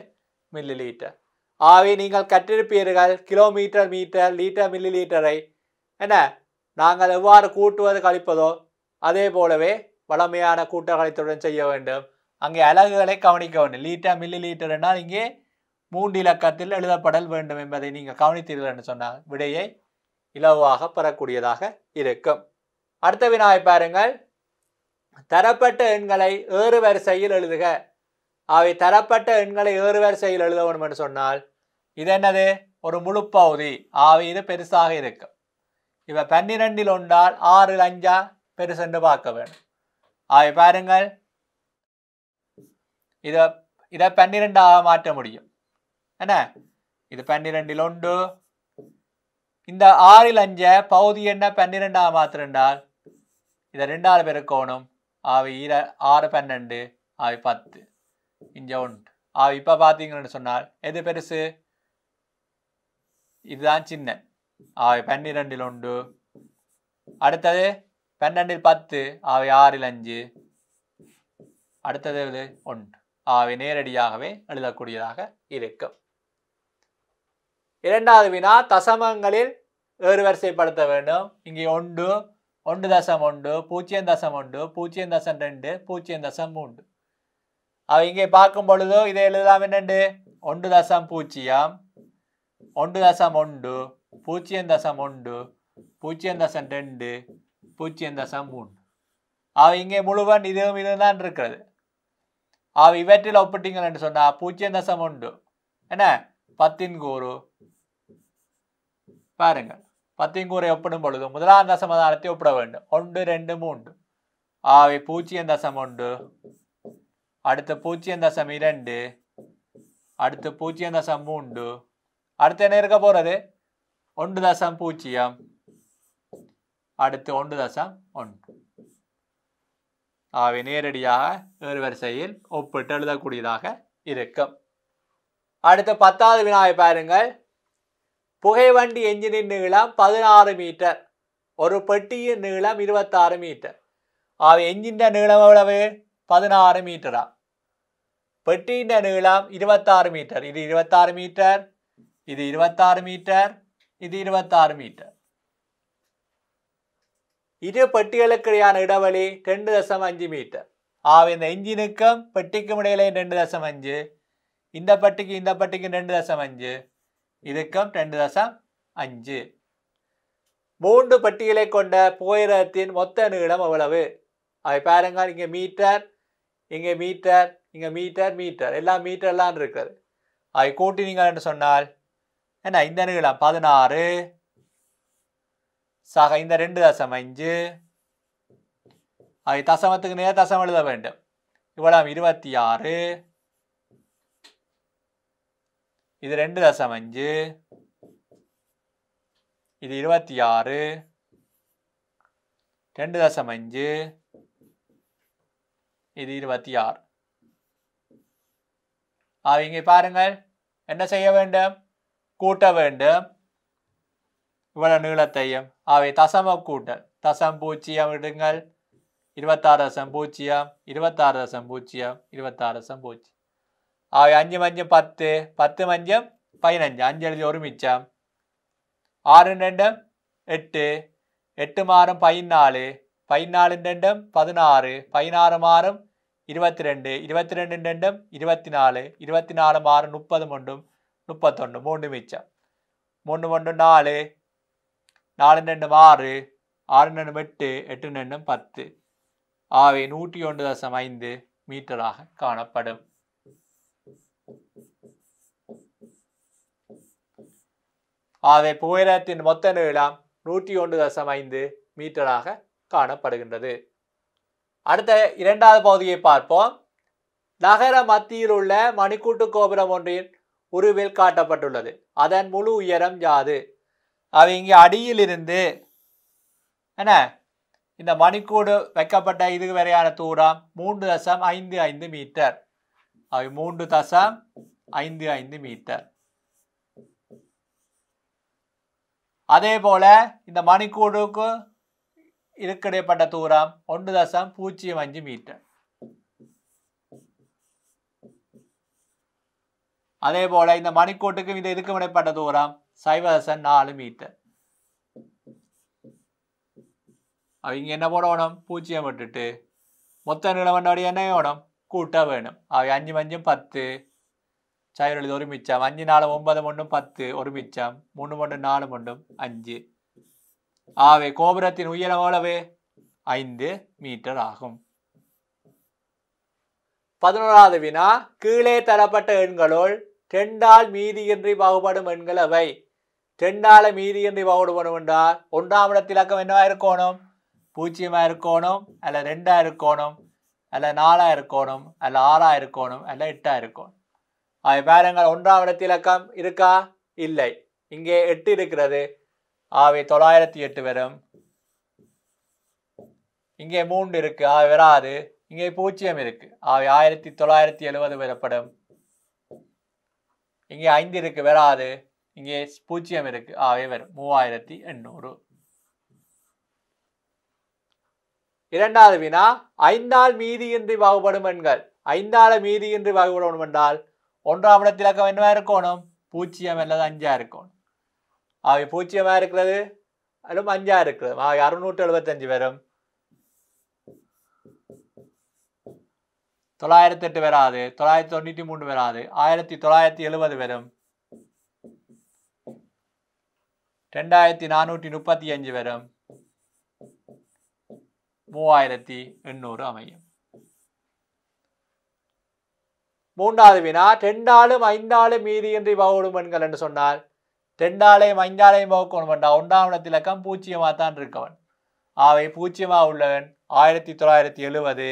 மில்லி லிட்டர் ஆவி நீங்கள் கற்றிருப்பீர்கள் கிலோமீட்டர் மீட்டர் லீட்டர் மில்லி லீட்டரை என்ன? நாங்கள் எவ்வாறு கூட்டுவது கழிப்பதோ அதே போலவே வளமையான கூட்ட கழித்துடன் செய்ய வேண்டும். அங்கே அலகுகளை கவனிக்க லீட்டா மில்லி லீட்டர் என்றால் இங்கே மூன்று இலக்கத்தில் எழுதப்படல் வேண்டும் என்பதை நீங்கள் கவனித்தீர்கள் என்று சொன்னால் விடையை இலவாக பெறக்கூடியதாக இருக்கும். அடுத்த வினாவை பாருங்கள். தரப்பட்ட எண்களை ஏறு வரிசையில் எழுதுக. அவை தரப்பட்ட எண்களை ஏறு வரிசையில் எழுத வேண்டும் என்று சொன்னால் இது என்னது? ஒரு முழு பகுதி. ஆவை இது பெருசாக இருக்கும். இவை பன்னிரெண்டில் ஒன்றால் ஆறு அஞ்சா பெருசென்று பார்க்க வேண்டும். ஆவை பாருங்கள். இதை இதை பன்னிரெண்டாக மாற்ற முடியும் என்ன இது பன்னிரெண்டில் ஒன்று இந்த ஆறில் அஞ்ச பகுதி என்ன பன்னிரெண்டாக மாத்திரண்டால் இதை ரெண்டாவது பெருக்கோணும் ஆவி இர ஆறு பன்னெண்டு ஆவி பத்து இங்கே ஒன்று ஆவி இப்போ பார்த்தீங்கன்னு சொன்னால் எது பெருசு இதுதான் சின்ன ஆவி பன்னிரெண்டில் ஒன்று அடுத்தது பன்னெண்டில் பத்து ஆவி ஆறில் அஞ்சு அடுத்தது ஒன்று அவை நேரடியாகவே எழுதக்கூடியதாக இருக்கும். இரண்டாவது வினா தசமங்களில் வேறு வரிசைப்படுத்த வேண்டும். இங்கே ஒன்று ஒன்று தசம் ஒன்று பூஜ்ஜியம் தசம் ஒன்று பூஜ்ஜியம் தசம் ரெண்டு பூஜ்ஜியம் தசம் மூன்று. அவ இங்கே பார்க்கும் பொழுதோ இதை எழுதலாம் என்னண்டு ஒன்று தசம் பூஜ்ஜியம் ஒன்று தசம் ஒன்று பூஜ்ஜியம் தசம் ஒன்று பூஜ்ஜியம் தசம் ரெண்டு பூஜ்ஜியம் தசம் மூன்று. அவ இங்கே முழுவன் இதுவும் இதுதான் இருக்கிறது. அவ இவற்றில் ஒப்பிட்டீங்கள் என்று சொன்னா பூஜ்ஜியம் தசம் ஒன்று என்ன? பத்தின் கூறு. பாருங்கள். பத்தின் கூறை ஒப்பிடும் பொழுது முதலாம் தசமதானத்தை ஒப்பிட வேண்டும். ஒன்று ரெண்டு மூன்று. ஆவை பூஜ்ஜியம் தசம் ஒன்று அடுத்து பூஜ்ஜியம் தசம் இரண்டு. அடுத்து பூஜ்ஜியம் தசம் மூன்று. அடுத்து என்ன இருக்க போறது? ஒன்று தசம் பூஜ்ஜியம் அடுத்து ஒன்று தசம் ஒன்று. ஆகவே நேரடியாக வேறு வரிசையில் ஒப்பிட்டு எழுதக்கூடியதாக இருக்கும். அடுத்த பத்தாவது வினாவை பாருங்கள். புகைவண்டி என்ஜினின் நீளம் பதினாறு மீட்டர். ஒரு பெட்டியின் நீளம் இருபத்தாறு மீட்டர். ஆக எஞ்சின் நீளம் எவ்வளவு? பதினாறு மீட்டரா? பெட்டியின் நீளம் இருபத்தாறு மீட்டர். இது இருபத்தாறு மீட்டர். இது இருபத்தாறு மீட்டர். இது இருபத்தாறு மீட்டர். இரு பெட்டிகளுக்கிடையான இடைவெளி ரெண்டு தசம் அஞ்சு மீட்டர். ஆக இந்த எஞ்சினுக்கும் பெட்டிக்கும் இடையில ரெண்டு தசம் அஞ்சு. இந்த பட்டிக்கு இந்த பெட்டிக்கு ரெண்டு தசம் அஞ்சு. இதுக்கும் ரெண்டு தசம் அஞ்சு. மூன்று பெட்டிகளை கொண்ட புகையிரத்தின் மொத்த நீளம் எவ்வளவு? அதை பாருங்க இங்கே மீட்டர் இங்கே மீட்டர் இங்கே மீட்டர் மீட்டர். எல்லாம் மீட்டர்லாம் இருக்குது. அதை கூட்டினீங்கன்னு சொன்னால் என்ன? இந்த நீளம் பதினாறு. சக இந்த ரெண்டு தசம் அஞ்சு அது தசமத்துக்கு நேர தசம் எழுத வேண்டும். இவ்வளவு இருபத்தி ஆறு இது ரெண்டு தசம் அஞ்சு இது இருபத்தி ஆறு ரெண்டு தசம் அஞ்சு இது இருபத்தி ஆறு அவங்க பாருங்கள். என்ன செய்ய வேண்டும்? கூட்ட வேண்டும். இவ்வளவு நீளத்தையும் அவை தசம கூட்டல் தசம் பூஜ்ஜியம் விடுங்கள் இருபத்தாறு தசம் பூஜ்ஜியம் இருபத்தாறு தசம் பூஜ்ஜியம் இருபத்தாறு தசம் பூஜ்ஜியம் அவை அஞ்சு மஞ்சம் பத்து பத்து மஞ்சம் பதினஞ்சு அஞ்சு எழுதி ஒரு மிச்சம் ஆறு ரெண்டும் எட்டு எட்டு மாறும் பதினாலு பதினாலு ரெண்டும் பதினாறு பதினாறு மாறும் இருபத்தி ரெண்டு இருபத்தி ரெண்டு ரெண்டும் இருபத்தி நாலு இருபத்தி நாலு மாறும் முப்பது மொண்டும் முப்பத்தொன்று மூன்று மிச்சம் மூணு மொண்டு நாலு நாலு ரெண்டும் ஆறு ஆறு ரெண்டும் எட்டு எட்டு ரெண்டும் பத்து. ஆகவே நூற்றி ஒன்று தசம் ஐந்து மீட்டராக காணப்படும். ஆகவே புகையிரத்தின் மொத்த நீளம் நூற்றி ஒன்று தசம் ஐந்து மீட்டராக காணப்படுகின்றது. அடுத்த இரண்டாவது பகுதியை பார்ப்போம். நகர மத்தியில் உள்ள மணிக்கூட்டு கோபுரம் ஒன்றின் உருவில் காட்டப்பட்டுள்ளது. அதன் முழு உயரம் யாது? அவங்க இங்கே அடியிலிருந்து என்ன? இந்த மணிக்கூடு வைக்கப்பட்ட இது வரையான தூரம் மூன்று தசம் ஐந்து ஐந்து மீட்டர். அவை மூன்று தசம் ஐந்து ஐந்து மீட்டர். அதே போல இந்த மணிக்கூடுக்கு இருக்கிடைப்பட்ட தூரம் ஒன்று தசம் பூஜ்ஜியம் அஞ்சு மீட்டர். அதே போல இந்த மணிக்கூட்டுக்கும் இந்த இதுக்கும் இடைப்பட்ட தூரம் சைவரசன் நாலு மீட்டர். அவங்க என்ன போடணும் பூஜ்ஜியம் விட்டுட்டு. மொத்த நிலவண்டோடைய என்ன வேணும்? கூட்ட வேணும். அவை அஞ்சு மஞ்சும் பத்து. சைவ ஒரு மிச்சம். அஞ்சு நாலு ஒன்பது மொண்டும் பத்து. ஒரு மிச்சம். மூணு மொண்டும் நாலு மொண்டும் அஞ்சு. ஆவே கோபுரத்தின் உயரம் எவ்வளவு? ஐந்து மீட்டர் ஆகும். பதினோராவது வினா. கீழே தரப்பட்ட எண்களுள் ரெண்டால் மீதியின்றி பாகுபடும் எண்கள் அவை ரெண்டால மீதியின்றி பாகுபடும் என்றால் ஒன்றாம் இடத்தில் இலக்கம் என்னவா இருக்கணும் பூஜ்ஜியமாக இருக்கணும் அல்ல ரெண்டாக இருக்கணும் அல்ல நாலாக இருக்கணும் அல்ல ஆறாக இருக்கணும் அல்ல எட்டாக இருக்கணும் அது பாருங்கள் ஒன்றாம் இடத்தில் இலக்கம் இருக்கா இல்லை இங்கே எட்டு இருக்கிறது ஆவை தொள்ளாயிரத்தி எட்டு வரும் இங்கே மூன்று இருக்கு ஆவை வராது இங்கே பூஜ்ஜியம் இருக்கு ஆவை ஆயிரத்தி தொள்ளாயிரத்தி எழுபது பெறப்படும் இங்கே ஐந்து இருக்கு வராது இங்கே பூஜ்ஜியம் இருக்கு. ஆகவே வரும். மூவாயிரத்தி எண்ணூறு. இரண்டாவது வினா ஐந்தால் மீதியின்றி பாகுபடும் எண்கள். ஐந்தால மீதியின்றி பாகுபடும் என்றால் ஒன்றாம் இடத்தில் இலக்கம் என்னவா இருக்கணும்? பூஜ்ஜியம் அல்லது அஞ்சா இருக்கணும். ஆகவே பூஜ்ஜியமா இருக்கிறது? அதுவும் அஞ்சா இருக்கிறது? ஆகவே அறுநூற்று எழுபத்தஞ்சு வரும். தொள்ளாயிரத்தி எட்டு வராது. தொள்ளாயிரத்தி தொண்ணூற்றி மூணு வராது. ஆயிரத்தி தொள்ளாயிரத்தி எழுபது வரும். ரெண்டாயிரத்தி நானூற்றி முப்பத்தி அஞ்சு வரும் மூவாயிரத்தி எண்ணூறு அமையும். மூன்றாவது வினா ரெண்டாலும் ஐந்தாலும் மீதியின்றி வகுடும் எண்கள் என்று சொன்னால் ரெண்டாலையும் ஐந்தாலையும் வகுக்கணும் என்றால் ஒன்றாம் இடத்தில் இலக்கம் தான் இருக்கவன். அவை பூச்சியமாக உள்ளவன் ஆயிரத்தி தொள்ளாயிரத்தி எழுபது.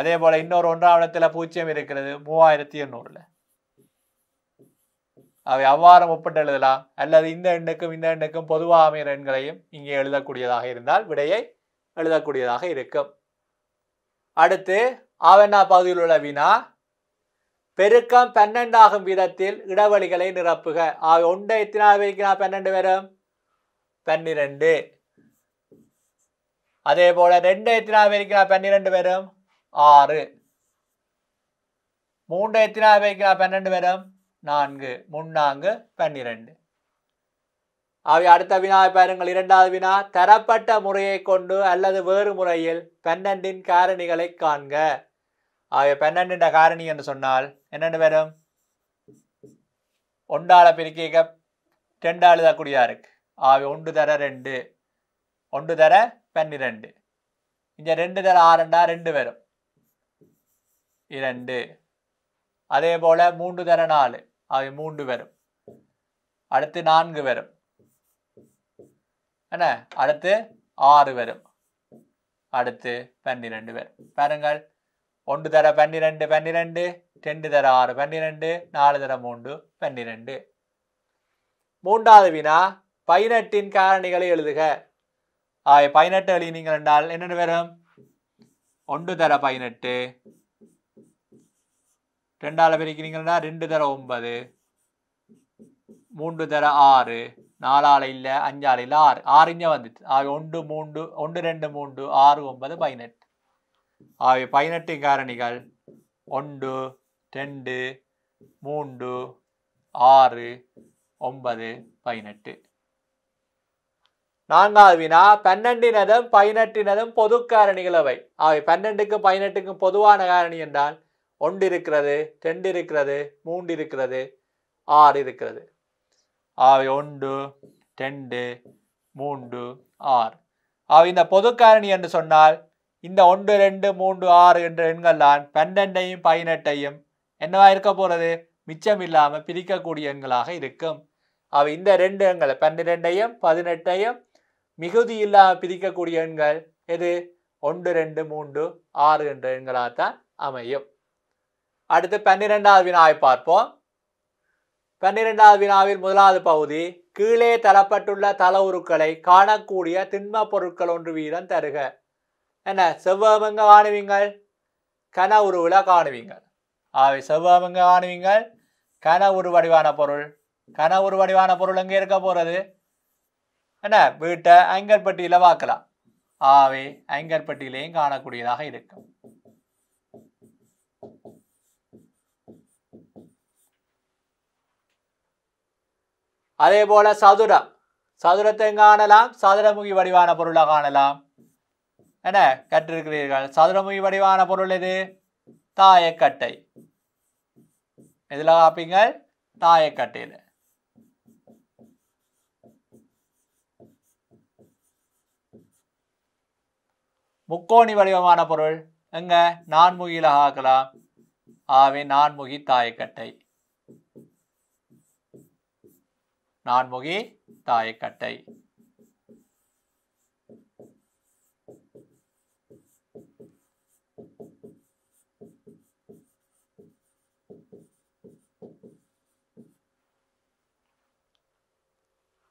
அதே போல் இன்னொரு ஒன்றாம் இடத்துல பூச்சியம் இருக்கிறது மூவாயிரத்தி எண்ணூறில். அவை அவ்வாறு ஒப்பிட்டு எழுதலாம். அல்லது இந்த எண்ணுக்கும் இந்த எண்ணுக்கும் பொதுவாக அமைகிற எண்களையும் இங்கே எழுதக்கூடியதாக இருந்தால் விடையை எழுதக்கூடியதாக இருக்கும். அடுத்து ஆவண்ணா பகுதியில் உள்ள வினா. பெருக்கம் பன்னெண்டாகும் விதத்தில் இடைவெளிகளை நிரப்புக. ஆக ஒன்றை எத்தினால் வரைக்கும் பன்னெண்டு வரும்? பன்னிரெண்டு. அதே போல ரெண்டு எத்தினால் பெருக்கினா பன்னிரெண்டு வரும்? ஆறு. மூன்று எத்தினால் பெருக்கினா பன்னெண்டு வரும்? நான்கு முன்னாங்கு பன்னிரெண்டு. அவை அடுத்த வினாவை பாருங்கள் இரண்டாவது வினா தரப்பட்ட முறையை கொண்டு அல்லது வேறு முறையில் பன்னெண்டின் காரணிகளை காண்க. அவை பன்னெண்டின் காரணி என்று சொன்னால் என்னென்னு வரும்? ஒன்றால பிரிக்க ரெண்டு குடியா இருக்கு. ஆவி ஒன்று தர ரெண்டு ஒன்று தர பன்னிரெண்டு. இங்க ரெண்டு தர ஆறுண்டா ரெண்டு வரும். இரண்டு. அதே போல மூன்று தர நாலு. ஆவி மூன்று வரும். அடுத்து நான்கு வரும். என்ன? அடுத்து ஆறு வரும். அடுத்து பன்னிரெண்டு வரும். பாருங்கள். ஒன்று தர பன்னிரெண்டு பன்னிரெண்டு. ரெண்டு தர ஆறு பன்னிரெண்டு. நாலு தர மூன்று பன்னிரெண்டு. மூன்றாவது வினா பதினெட்டின் காரணிகளை எழுதுக. ஆய பதினெட்டு எழுதினீங்கள் என்றால் என்னென்ன வரும்? ஒன்று தர பதினெட்டு ரெண்டால் பிரிக்கிறீங்கன்னா ரெண்டு தர ஒன்பது. மூன்று தர ஆறு. நாலால இல்லை அஞ்சால இல்லை ஆறு. ஆறு இங்கே வந்துட்டு ஆக ஒன்று மூன்று ஒன்று ரெண்டு மூன்று ஆறு ஒன்பது பதினெட்டு. ஆகிய பதினெட்டு காரணிகள் ஒன்று ரெண்டு மூன்று ஆறு ஒன்பது பதினெட்டு. நான்காவது வினா பன்னெண்டினதும் பதினெட்டினதும் பொது காரணிகள் அவை. அவை பன்னெண்டுக்கும் பதினெட்டுக்கும் பொதுவான காரணி என்றால் ஒன்று இருக்கிறது ரெண்டு இருக்கிறது மூன்று இருக்கிறது ஆறு இருக்கிறது அவை ஒன்று ரெண்டு மூன்று ஆறு. அவை இந்த பொது காரணி என்று சொன்னால் இந்த ஒன்று ரெண்டு மூன்று ஆறு என்ற எண்கள் தான் பன்னெண்டையும் பதினெட்டையும் என்னவா இருக்க போகிறது மிச்சம் இல்லாமல் பிரிக்கக்கூடிய எண்களாக இருக்கும். அவை இந்த ரெண்டு எண்களை பன்னிரெண்டையும் பதினெட்டையும் மிகுதி இல்லாமல் பிரிக்கக்கூடிய எண்கள் எது? ஒன்று ரெண்டு மூன்று ஆறு என்ற எண்களாகத்தான் அமையும். அடுத்து பன்னிரெண்டாவது வினாவை பார்ப்போம். பன்னிரெண்டாவது வினாவில் முதலாவது பகுதி கீழே தரப்பட்டுள்ள தல உருக்களை காணக்கூடிய திண்ம பொருட்கள் ஒன்று வீதம் தருக. என்ன? செவ்வகம் காணுவீங்கள் கன உருவில் காணுவீங்கள். ஆவை செவ்வகம் காணுவீங்கள் கன உரு வடிவான பொருள். கன உரு வடிவான பொருள் எங்கே இருக்க போகிறது என்ன? வீட்டை ஐங்கற்பட்டியில் பார்க்கலாம் ஆவே ஐங்கற்பட்டியிலையும் காணக்கூடியதாக இருக்கும். அதே போல சதுரம். சதுரத்தை காணலாம் சதுரமுகி வடிவான பொருளை காணலாம். என்ன கற்றிருக்கிறீர்கள்? சதுரமுகி வடிவான பொருள் எது? தாயக்கட்டை. இதில் காப்பீங்க தாயக்கட்டையில். முக்கோணி வடிவமான பொருள் எங்க? நான்முகியில் ஆக்கலாம் ஆவே நான்முகி தாயக்கட்டை. நான்முகி தாயக்கட்டை.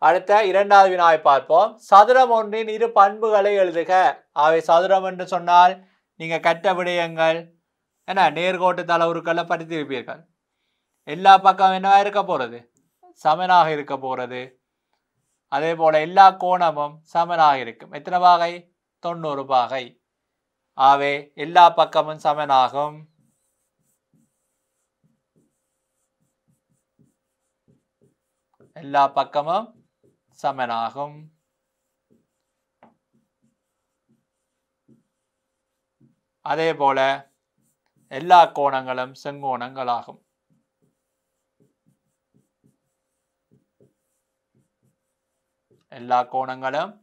அடுத்த இரண்டாவது வினாவை பார்ப்போம். சதுரம் ஒன்றின் இரு பண்புகளை எழுதுக. அவை சதுரம் என்று சொன்னால் நீங்கள் கட்ட விடயங்கள் என்ன நேர்கோட்டு தளவுருக்களை படித்திருப்பீர்கள். எல்லா பக்கம் என்னவா இருக்க போகிறது சமனாக இருக்க போகிறது அதே போல் எல்லா கோணமும் சமனாக இருக்கும். எத்தனை பாகை? தொண்ணூறு பாகை. ஆவே எல்லா பக்கமும் சமனாகும். எல்லா பக்கமும் சமனாகும். அதே போல எல்லா கோணங்களும் செங்கோணங்களாகும். எல்லா கோணங்களும்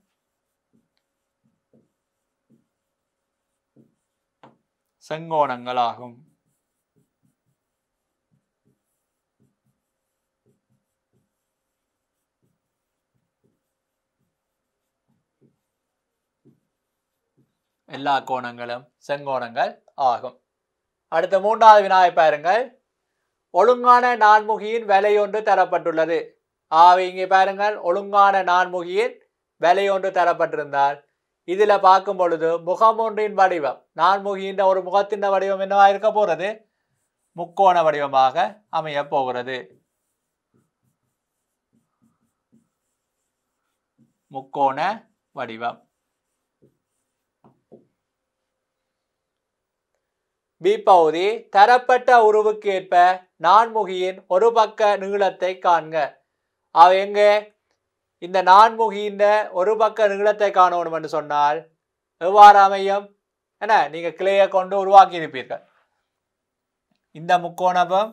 செங்கோணங்களாகும் எல்லா கோணங்களும் செங்கோணங்கள் ஆகும் அடுத்த மூன்றாவது வினாவை பாருங்கள் ஒழுங்கான நான்முகியின் விலை ஒன்று தரப்பட்டுள்ளது ஆக இங்கே பாருங்கள் ஒழுங்கான நான்முகியின் விலை ஒன்று தரப்பட்டிருந்தால். இதில் பார்க்கும் பொழுது முகம் ஒன்றின் வடிவம் நான்முகின்ற ஒரு முகத்தின் வடிவம் என்னவாக இருக்க போகிறது? முக்கோண வடிவமாக அமைய போகிறது. முக்கோண வடிவம். பி பகுதி தரப்பட்ட உருவுக்கு ஏற்ப நான்முகியின் ஒரு பக்க நீளத்தை காண்க. அவ எங்கே? இந்த நான்முகின்ற ஒரு பக்க நீளத்தை காணணும் என்று சொன்னால் எவ்வாறு அமையும்? என்ன நீங்கள் கிளையை கொண்டு உருவாக்கி இருப்பீர்கள் இந்த முக்கோணபம்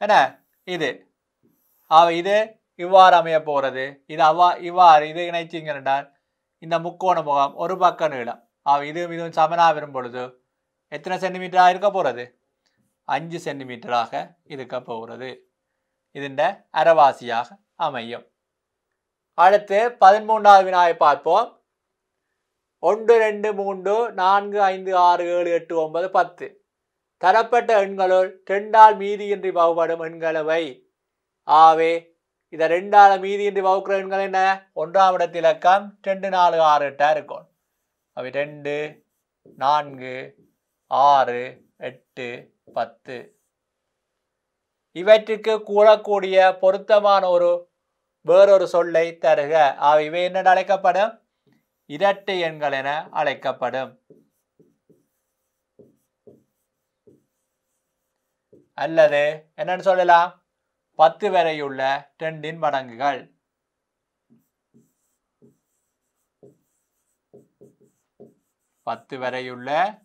என்ன இது. அவ இது இவ்வாறு அமைய போகிறது. இது அவ்வா இவ்வாறு இது இணைச்சிங்கன்றால் இந்த முக்கோண முகம் ஒரு பக்க நீளம். அவ இதுவும் இதுவும் சமனா வரும் பொழுது எத்தனை சென்டிமீட்டராக இருக்க போகிறது? அஞ்சு சென்டிமீட்டராக இருக்க போகிறது. இதுண்ட அரைவாசியாக. அமையும். அடுத்து பதிமூன்றாவது வினாவை பார்ப்போம். ஒன்று ரெண்டு மூன்று நான்கு ஐந்து ஆறு ஏழு எட்டு ஒன்பது பத்து. தரப்பட்ட எண்களுள் ரெண்டால் மீதியின்றி வகுப்படும் எண்களவை. ஆவே இதை ரெண்டால் மீதியின்றி வகுக்கிற எண்கள் என்ன? ஒன்றாம் இடத்து இலக்கம் ரெண்டு நாலு ஆறு எட்டாக இருக்கும். அவை ரெண்டு நான்கு ஆறு எட்டு பத்து. இவற்றுக்கு கூறக்கூடிய பொருத்தமான ஒரு வேறொரு சொல்லை தருக. ஆக இவை என்ன அழைக்கப்படும்? இரட்டை எண்கள் என அழைக்கப்படும். அல்லது என்னன்னு சொல்லலாம்? பத்து வரையுள்ள ரெண்டின் மடங்குகள். பத்து வரையுள்ள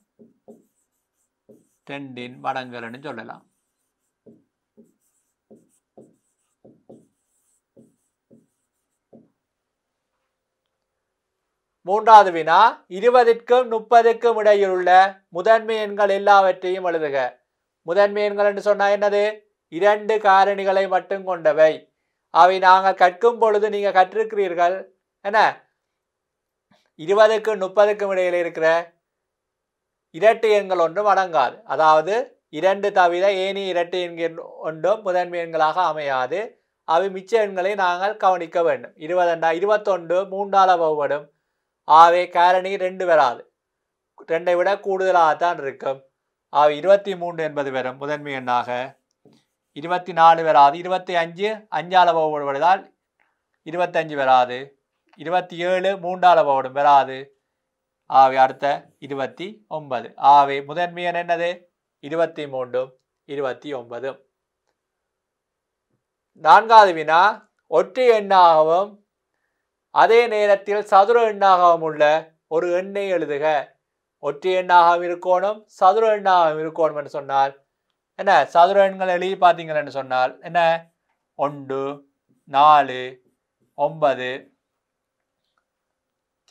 ரெண்டின் மடங்குகள்னு சொல்லலாம். மூன்றாவது வினா இருபதுக்கும் முப்பதுக்கும் இடையிலுள்ள முதன்மை எண்கள் எல்லாவற்றையும் எழுதுக. முதன்மை எண்கள் என்று சொன்னால் என்னது? இரண்டு காரணிகளை மட்டும் கொண்டவை. அவை நாங்கள் கற்கும் பொழுது நீங்கள் கற்றிருக்கிறீர்கள். என்ன? இருபதுக்கும் முப்பதுக்கும் இடையில் இருக்கிற இரட்டு எண்கள் ஒன்றும் அடங்காது. அதாவது இரண்டு தவிர ஏனி இரட்டு எண்கள் ஒன்றும் முதன்மை எண்களாக அமையாது. அவை மிச்ச எண்களை நாங்கள் கவனிக்க வேண்டும். இருபதெண்டா இருபத்தொன்று மூன்றால் வகுப்படும் ஆவே காரணி ரெண்டு வராது. ரெண்டை விட கூடுதலாகத்தான் இருக்கும். ஆக இருபத்தி மூன்று என்பது வரும். முதன்மை எண்ணாக இருபத்தி நாலு வராது. இருபத்தி அஞ்சு அஞ்சால் போடுவதால் இருபத்தஞ்சு வராது. இருபத்தி ஏழு மூன்றால் வகுப்படும் வராது. ஆகவே அடுத்த இருபத்தி ஒன்பது ஆவே முதன்மை எண் என்னது? இருபத்தி மூன்றும் இருபத்தி ஒன்பதும் நான்காவது வினா ஒற்றை எண்ணாகவும் அதே நேரத்தில் சதுர எண்ணாகவும் உள்ள ஒரு எண்ணை எழுதுக. ஒற்றை எண்ணாகவும் இருக்கணும் சதுர எண்ணாகவும் இருக்கணும் என்று சொன்னால் என்ன? சதுர எண்கள் எழுதி பார்த்தீங்கன்னு சொன்னால் என்ன? ஒன்று நாலு ஒன்பது.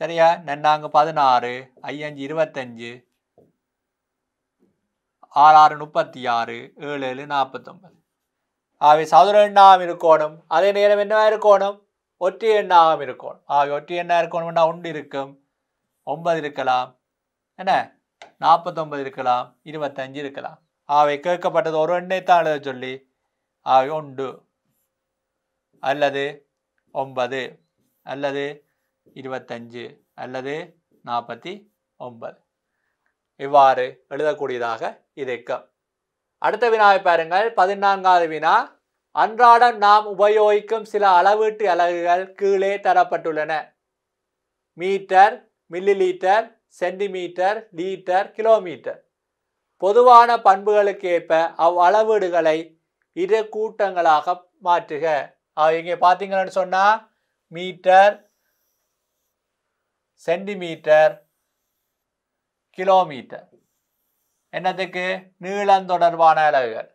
சரியா? நன்னாங்க பதினாறு ஐயஞ்சு இருபத்தஞ்சு. ஆறு ஆறு முப்பத்தி ஆறு ஏழு ஏழு நாற்பத்தொம்பது ஆகவே சதுர எண்ணாகவும் இருக்கணும் அதே நேரம் என்னவா இருக்கணும்? ஒற்றை எண்ணாகவும் இருக்கும் ஆக ஒற்றை எண்ணாக இருக்கணும்னா ஒன்று இருக்கும் ஒன்பது இருக்கலாம் என்ன? நாற்பத்தொன்பது இருக்கலாம் இருபத்தஞ்சு இருக்கலாம். ஆகவே கேட்கப்பட்டது ஒரு எண்ணை தான் எழுத சொல்லி ஆக ஒன்று அல்லது ஒன்பது அல்லது இருபத்தஞ்சு அல்லது நாற்பத்தி ஒன்பது. இவ்வாறு எழுதக்கூடியதாக இருக்கும். அடுத்த வினாவை பாருங்கள். பதினான்காவது வினா. அன்றாடம் நாம் உபயோகிக்கும் சில அளவீட்டு அலகுகள் கீழே தரப்பட்டுள்ளன. Metre millilitre centimetre litre kilometre. பொதுவான பண்புகளுக்கு ஏற்ப அவ் அளவீடுகளை இரு கூட்டங்களாக மாற்றுக. ஆக இங்கே பார்த்தீங்கன்னு சொன்னால் மீட்டர் சென்டிமீட்டர் கிலோமீட்டர். என்னத்துக்கு? நீளம் தொடர்பான அலகுகள்.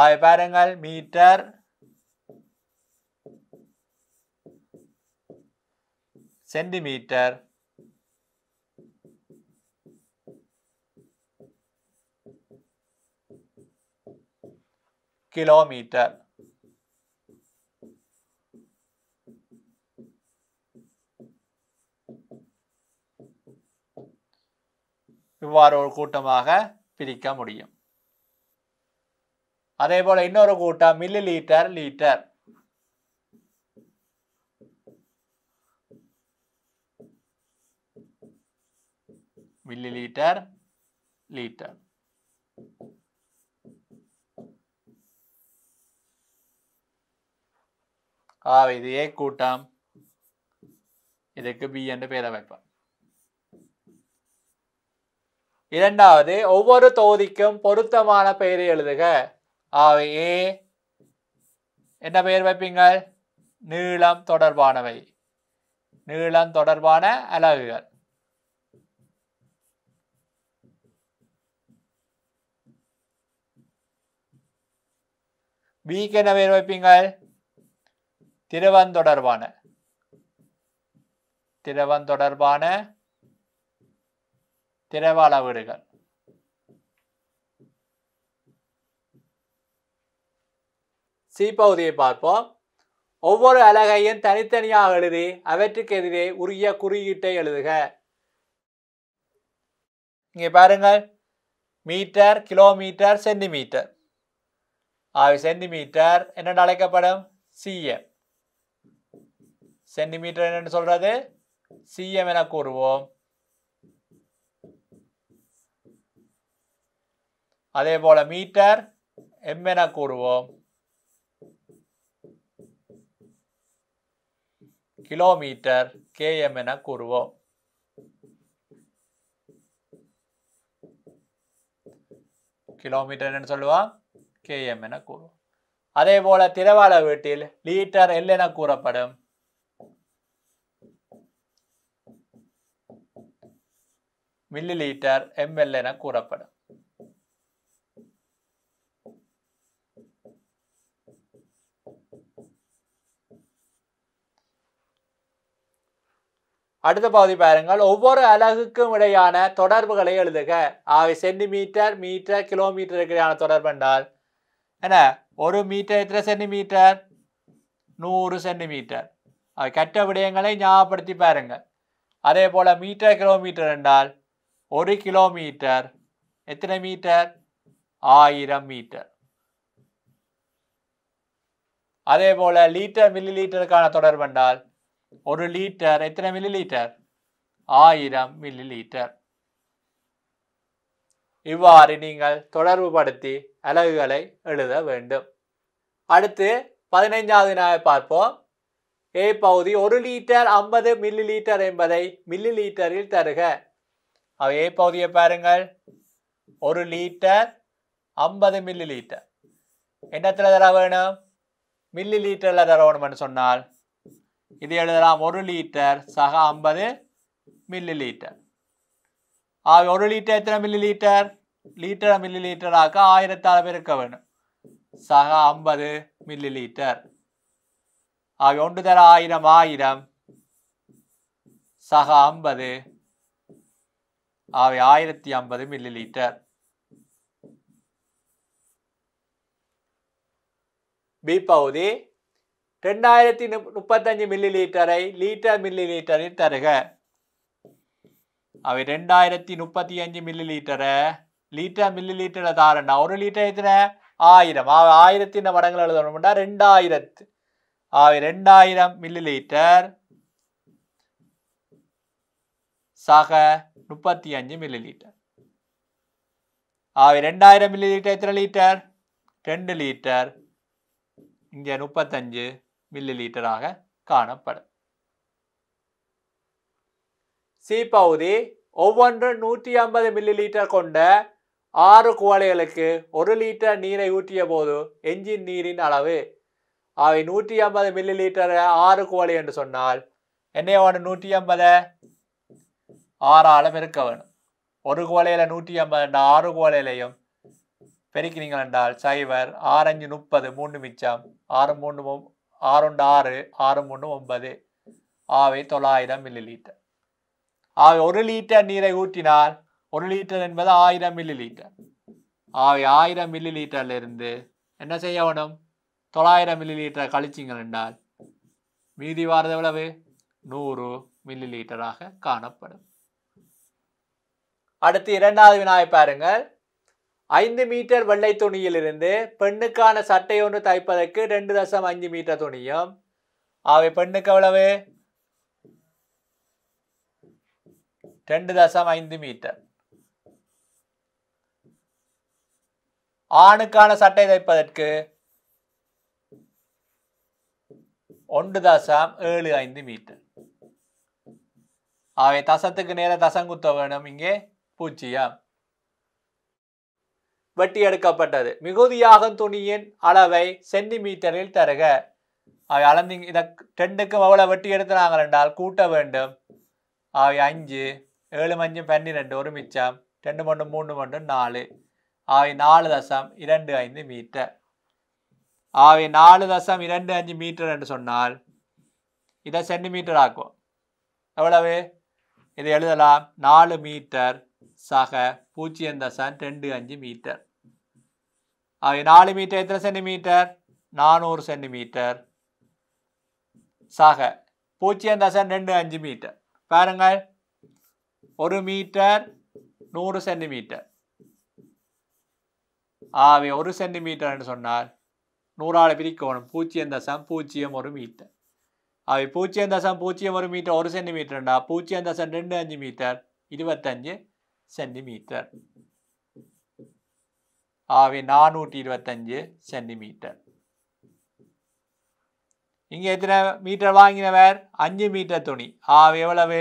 ஆக பாருங்கள் மீட்டர். சென்டிமீட்டர். கிலோமீட்டர். இவ்வாறு ஒரு கூட்டமாக பிரிக்க முடியும். அதே போல இன்னொரு கூட்டம் millilitre litre millilitre litre ஆ இது ஏ கூட்டம். இதுக்கு பி என்று பெயரை வைப்போம். இரண்டாவது ஒவ்வொரு தொகுதிக்கும் பொருத்தமான பெயரை எழுதுக. ஆகவே ஏ என்ன பெயர் வைப்பீங்கள்? நீளம் தொடர்பானவை. நீளம் தொடர்பான அலகுகள். பிக்கு என்ன பெயர் வைப்பீங்கள்? திரவம் தொடர்பான. திரவம் தொடர்பான திரவ அளவீடுகள். சி பகுதியை பார்ப்போம். ஒவ்வொரு அலகையும் தனித்தனியாக எழுதி அவற்றுக்கு எதிரே உரிய குறியீட்டை எழுதுக. இங்கே பாருங்கள். Metre kilometre centimetre. ஆகவே சென்டிமீட்டர் என்னென்று அழைக்கப்படும்? சிஎம் சென்டிமீட்டர் என்னென்னு சொல்றது? சிஎம் என கூறுவோம். அதே போல மீட்டர் எம் என கூறுவோம். கிலோமீட்டர் கேஎம் என கூறுவோம். கிலோமீட்டர் என்ன சொல்லுவோம் கேஎம் என கூறுவோம். அதே போல திரவாள வீட்டில் லீட்டர் எல் என கூறப்படும். மில்லி லீட்டர் எம்எல் என கூறப்படும். அடுத்த பகுதி பாருங்கள். ஒவ்வொரு அலகுக்கும் இடையான தொடர்புகளை எழுதுக. ஆகவே சென்டிமீட்டர் மீட்டர் கிலோமீட்டருக்கு இடையான தொடர்பு என்றால் என்ன? ஒரு மீட்டர் எத்தனை சென்டிமீட்டர் நூறு சென்டிமீட்டர் அது கற்ற விடயங்களை ஞாபகப்படுத்தி பாருங்கள். அதே போல் மீட்டர் கிலோமீட்டர் என்றால் ஒரு கிலோமீட்டர் எத்தனை மீட்டர் ஆயிரம் மீட்டர் அதே போல் லீட்டர் மில்லி லீட்டருக்கான தொடர்பு என்றால் ஒரு லீட்டர் எத்தனை மில்லி லீட்டர் ஆயிரம் மில்லி லீட்டர் இவ்வாறு நீங்கள் தொடர்புபடுத்தி அலகுகளை எழுத வேண்டும். அடுத்து பதினைஞ்சாவது நாளை பார்ப்போம் ஏ பகுதி ஒரு லீட்டர் ஐம்பது மில்லி லீட்டர் என்பதை மில்லி லீட்டரில் தருக ஏ பகுதியை பாருங்கள் ஒரு லீட்டர் ஐம்பது மில்லி லீட்டர் என்னத்தில் தர வேணும் மில்லி லீட்டரில் தர வேணும்னு சொன்னால் இது எழுதலாம் ஒரு லிட்டர் சக ஐம்பது மில்லி லீட்டர் ஆக ஒரு லிட்டர் எத்தனை மில்லி லிட்டர் லிட்டரை மில்லி லீட்டராக்க ஆயிரத்தால் பெருக்க வேணும் சக ஐம்பது மில்லி லீட்டர் ஆக ஒன்று தர ஆயிரம் ஆயிரம். சக ஐம்பது. ஆகவே ஆயிரத்தி ஐம்பது மில்லி லீட்டர் பி பகுதி ரெண்டாயிரத்தி முப்பத்தஞ்சு மில்லி லீட்டரை லீட்டர் மில்லி லீட்டரில் தருக. அவை ரெண்டாயிரத்தி முப்பத்தி அஞ்சு மில்லி லீட்டரை லீட்டர் மில்லி லீட்டரை தாரண்டா ஒரு லிட்டர் எத்தனை? ஆயிரம். ஆக ஆயிரத்தின் மடங்கள் எழுதணும்டா? ரெண்டாயிரத்து. ஆகவே ரெண்டாயிரம் மில்லி லீட்டர் சக முப்பத்தி அஞ்சு மில்லி லீட்டர் ஆவி ரெண்டாயிரம் மில்லி லீட்டர் எத்தனை லீட்டர் ரெண்டு லீட்டர் இங்கே முப்பத்தஞ்சு. மில்லி லீட்டராக காணப்படும். சி பகுதி ஒவ்வொன்று நூற்றி ஐம்பது மில்லி லீட்டர் கொண்ட ஆறு குவளைகளுக்கு ஒரு லிட்டர் நீரை ஊற்றிய போது எஞ்சின் நீரின் அளவு. அவை நூற்றி ஐம்பது மில்லி லிட்டர் ஆறு குவளை என்று சொன்னால் என்ன ஒன்று நூற்றி ஐம்பதை? ஆறால பெருக்க வேணும் ஒரு குவளையில நூற்றி ஐம்பது ஆறு குவளையிலையும் பெருக்கினீங்கள் என்றால் சைவர் ஆறஞ்சு முப்பது மூணு மிச்சம் ஆறு மூணு ஆறுண்டு ஆறு ஆறு மூணு ஒன்பது. ஆவை தொள்ளாயிரம் மில்லி லீட்டர் ஆவை ஒரு லிட்டர் நீரை ஊற்றினால் ஒரு லிட்டர் என்பது ஆயிரம் மில்லி லிட்டர் ஆவை ஆயிரம் மில்லி லிட்டர்ல இருந்து என்ன செய்ய வேணும்? தொள்ளாயிரம் மில்லி லீட்டரை கழிச்சிங்கள் என்றால் மீதி வாரது எவ்வளவு? நூறு மில்லி லீட்டராக காணப்படும். அடுத்து இரண்டாவது வினாவை பாருங்கள். ஐந்து மீட்டர் வெள்ளை துணியிலிருந்து பெண்ணுக்கான சட்டை ஒன்று தைப்பதற்கு ரெண்டு தசம் அஞ்சு மீட்டர் துணியும். அவை பெண்ணுக்கு எவ்வளவு? ரெண்டு தசம் ஐந்து மீட்டர். ஆணுக்கான சட்டை தைப்பதற்கு ஒன்று தசம் ஏழு ஐந்து மீட்டர். அவை தசத்துக்கு நேர தசங்குத்த வேணும். இங்கே பூஜ்ஜியம். வெட்டி எடுக்கப்பட்டது. மிகுதியாக துணியின் அளவை சென்டிமீட்டரில் தருக. அவை அளந்து இதை டெண்டுக்கும் எவ்வளோ வெட்டி எடுத்துனாங்க என்றால் கூட்ட வேண்டும். அவை அஞ்சு ஏழு அஞ்சு பன்னிரெண்டு ஒரு மிச்சம் ரெண்டு மண்டு மூணு மண்டு நாலு. அவை நாலு தசம் இரண்டு ஐந்து மீட்டர். அவை நாலு தசம் இரண்டு அஞ்சு மீட்டர் என்று சொன்னால் இதை சென்டிமீட்டர் ஆக்கும் எவ்வளவு? இதை எழுதலாம். நாலு மீட்டர் சக பூஜ்ஜியம் தசம் ரெண்டு அஞ்சு மீட்டர். அவை நாலு மீட்டர் எத்தனை சென்டிமீட்டர்? நானூறு சென்டிமீட்டர். சக பூஜ்ஜியம் தசம் ரெண்டு அஞ்சு மீட்டர். பாருங்கள். ஒரு மீட்டர் நூறு சென்டிமீட்டர். ஆகவே ஒரு சென்டிமீட்டர்னு சொன்னால் நூறால் பிரிக்கணும். பூஜ்ஜியம் தசம் பூஜ்ஜியம் ஒரு மீட்டர். அவை பூஜ்ஜியம் தசம் பூஜ்ஜியம் ஒரு மீட்டர் ஒரு சென்டிமீட்டர்ண்டா பூஜ்ஜியம் தசம் ரெண்டு அஞ்சு மீட்டர் இருபத்தஞ்சு சென்டிமீட்டர். ஆகவே நானூற்றி இருபத்தஞ்சு சென்டிமீட்டர். இங்கே எத்தனை மீட்டர் வாங்கினவர்? அஞ்சு மீட்டர் துணி. ஆகவே எவ்வளவு?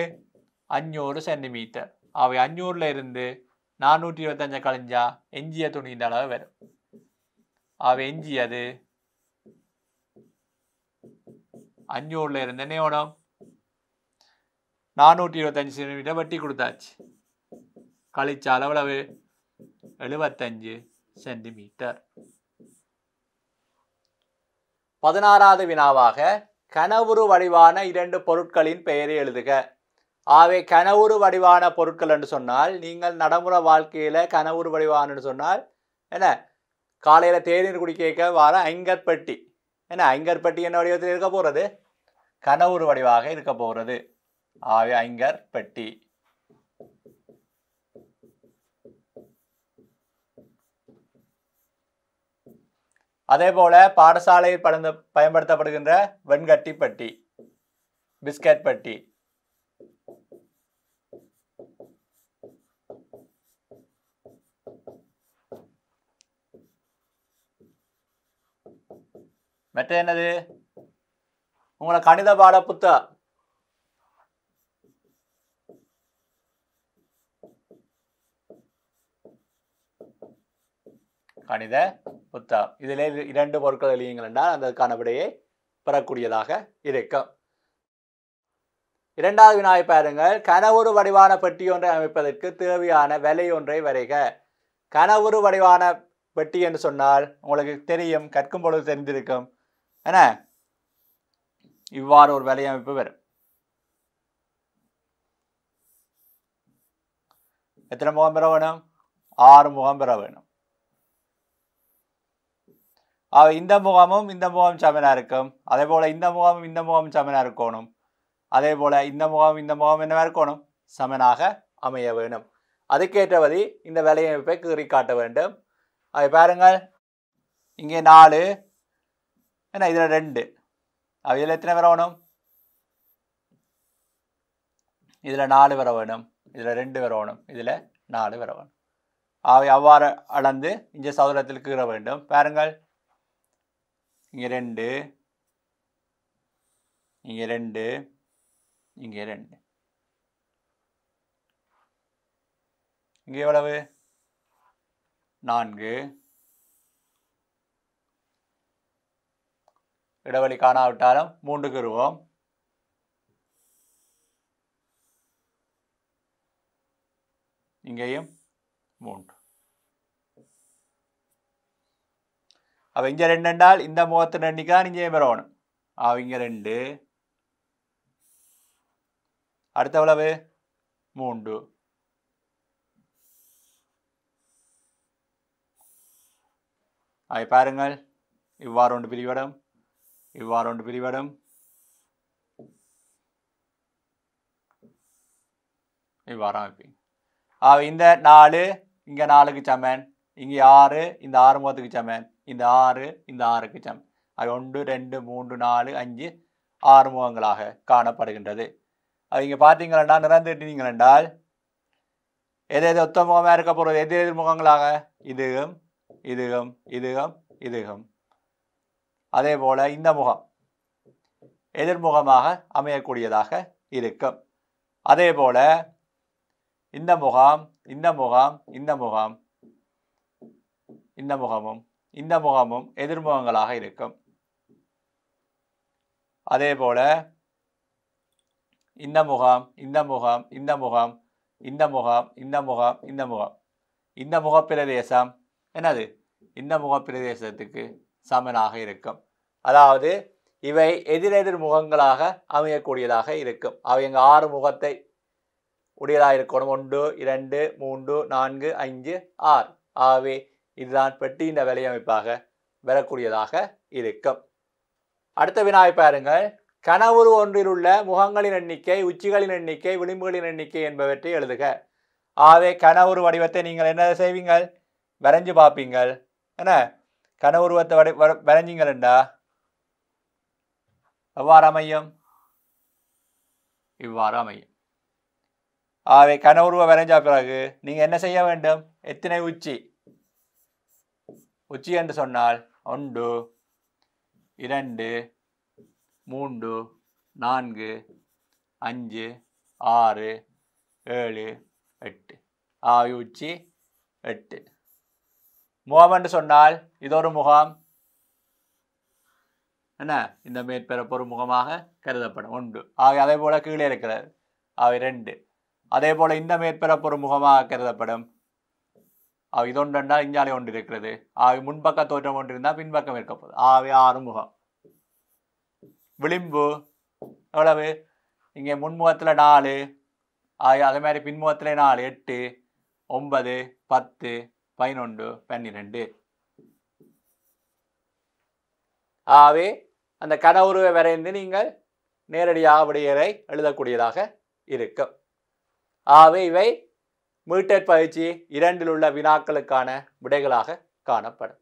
அஞ்சூறு சென்டிமீட்டர். அவை அஞ்சூறில் இருந்து நானூற்றி இருபத்தஞ்சை கழிஞ்சா எஞ்சிய துணியின் அளவு வரும். அவை எஞ்சியது அஞ்சூரில் இருந்து என்ன வேணும் நானூற்றி இருபத்தஞ்சு சென்டிமீட்டர் வெட்டி கொடுத்தாச்சு. கழிச்சால் எவ்வளவு? எழுபத்தஞ்சு. சென்டிமீட்டர். பதினாறாவது வினாவாக கனவுரு வடிவான இரண்டு பொருட்களின் பெயரை எழுதுக. ஆவே கனவுரு வடிவான பொருட்கள் என்று சொன்னால் நீங்கள் நடைமுறை வாழ்க்கையில் கனவுரு வடிவானன்னு சொன்னால் என்ன? காலையில் தேநீர் குடிக்க வர ஐங்கற்பட்டி. என்ன? ஐங்கற்பட்டி என்ன வடிவத்தில் இருக்க போகிறது கனவுரு வடிவாக இருக்க போகிறது ஆவே ஐங்கற்பட்டி. அதே போல பாடசாலையில் படந்த பயன்படுத்தப்படுகின்ற வெண்கட்டி பட்டி பிஸ்கட் பட்டி. மற்ற என்னது? உங்களை கணித பாட புத்தகம் கணித புத்தகம். இதில் இரண்டு பொருட்கள் எழுதியுங்கள் என்றால் அதற்கான விடையை பெறக்கூடியதாக இருக்கும். இரண்டாவது வினாவை பாருங்கள். கனவுரு வடிவான பெட்டி ஒன்றை அமைப்பதற்கு தேவையான விலை ஒன்றை வரைக. கனவுரு வடிவான பெட்டி என்று சொன்னால் உங்களுக்கு தெரியும் கற்கும் பொழுது தெரிந்திருக்கும் என்ன இவ்வாறு ஒரு விலை அமைப்பு வரும். எத்தனை முகம் பெற வேணும்? ஆறு முகம் பெற வேணும். இந்த முகமும் இந்த முகம் சமனா இருக்கும். அதே போல் இந்த முகமும் இந்த முகமும் சமனா இருக்கணும். அதே போல் இந்த முகம் இந்த முகம் என்னவாக இருக்கணும்? சமனாக அமைய வேணும். அதுக்கேற்றபடி இந்த வேலையமைப்பை கீறி காட்ட வேண்டும். அதை பாருங்கள். இங்கே நாலு. என்ன இதில் ரெண்டு. அவ இதில் எத்தனை பேர் வேணும்? இதில் நாலு வர வேணும். இதில் ரெண்டு வர வேணும். இதில் நாலு வர வேணும். அவை அவ்வாறு அளந்து இங்கே சதுரத்தில் கீற வேண்டும். பாருங்கள். இங்கே ரெண்டு. இங்கே ரெண்டு. இங்கே ரெண்டு. இங்கே எவ்வளவு? நான்கு. இடைவெளி காணாவிட்டாலும் மூன்று கருவோம் இங்கேயும் மூன்று. அப்போ இங்கே ரெண்டு என்றால் இந்த முகத்து ரெண்டுக்கா இங்கே பெறணும் அவங்க ரெண்டு அடுத்த எவ்வளவு மூன்று அதை பாருங்கள் இவ்வாறு ஒன்று பிரிவடம் இவ்வாறு ஒன்று பிரிவடம் இவ்வாறு அமைப்பீங்க இந்த நாலு இங்கே நாலுக்கு சமன் இங்கே ஆறு இந்த ஆறு முகத்துக்கு சமன் இந்த ஆறு இந்த ஆறுக்கு சம் அது ஒன்று ரெண்டு மூன்று நாலு அஞ்சு ஆறு முகங்களாக காணப்படுகின்றது. அது இங்கே பார்த்தீங்களா நிறந்துட்டீங்கள் என்றால் எது எது ஒத்த முகமாக இருக்க போகிறது எது எது முகங்களாக? இதுவும் இதுவும் இதுவும் இதுவும். அதே போல் இந்த முகம் எதிர்முகமாக அமையக்கூடியதாக இருக்கும். அதே போல் இந்த முகாம் இந்த முகாம் இந்த முகாம் இந்த முகமும் இந்த முகமும் எதிர்முகங்களாக இருக்கும். அதே போல இந்த முகாம் இந்த முகாம் இந்த முகாம் இந்த முகாம் இந்த முகாம் இந்த முகாம். இந்த முகப்பிரதேசம் என்னது? இந்த முகப்பிரதேசத்துக்கு சமனாக இருக்கும். அதாவது இவை எதிரெதிர் முகங்களாக அமையக்கூடியதாக இருக்கும். அவை எங்கள் ஆறு முகத்தை உடையதாக இருக்கணும் ஒன்று இரண்டு மூன்று நான்கு ஐந்து ஆறு. ஆகவே இதுதான் பெட்டியின் வலையமைப்பாக வரக்கூடியதாக இருக்கும். அடுத்த வினாய் பாருங்கள். கனவுரு ஒன்றில் உள்ள முகங்களின் எண்ணிக்கை உச்சிகளின் எண்ணிக்கை விளிம்புகளின் எண்ணிக்கை என்பவற்றை எழுதுக. ஆகவே கனவுரு வடிவத்தை நீங்கள் என்ன செய்வீங்கள்? வரைஞ்சு பார்ப்பீங்கள். என்ன? கனவுருவத்தை வடி வர- எவ்வாறு அமையும்? இவ்வாறு அமையும். ஆகவே கனவுருவ வரைஞ்ச பிறகு நீங்கள் என்ன செய்ய வேண்டும்? எத்தனை உச்சி? உச்சி என்று சொன்னால் ஒன்று இரண்டு மூன்று நான்கு அஞ்சு ஆறு ஏழு எட்டு. ஆவி உச்சி எட்டு. முகம் என்று சொன்னால் இது ஒரு முகம். என்ன? இந்த மேற்பரப்பொரு முகமாக கருதப்படும். ஒன்று. ஆக அதே போல் கீழே இருக்கிறது. அவை ரெண்டு. அதே போல் இந்த மேற்பரப்பொரு முகமாக கருதப்படும். ஆக இது இஞ்சாலை ஒன்று இருக்கிறது. ஆவி முன்பக்க தோற்றம் ஒன்று இருந்தால் பின்பக்கம் இருக்க போகுது. ஆவி ஆறுமுகம் விளிம்பு எவ்வளவு? இங்கே முன்முகத்தில் நாலு. ஆக அதே மாதிரி பின்முகத்தில் நாலு எட்டு ஒன்பது பத்து பதினொன்று பன்னிரெண்டு. ஆகவே அந்த கனவுருவை வரைந்து நீங்கள் நேரடியாக விடையறை எழுதக்கூடியதாக இருக்கும். ஆகவே இவை மீட்டர் பயிற்சி இரண்டில் உள்ள வினாக்களுக்கான விடைகளாக காணப்படும்.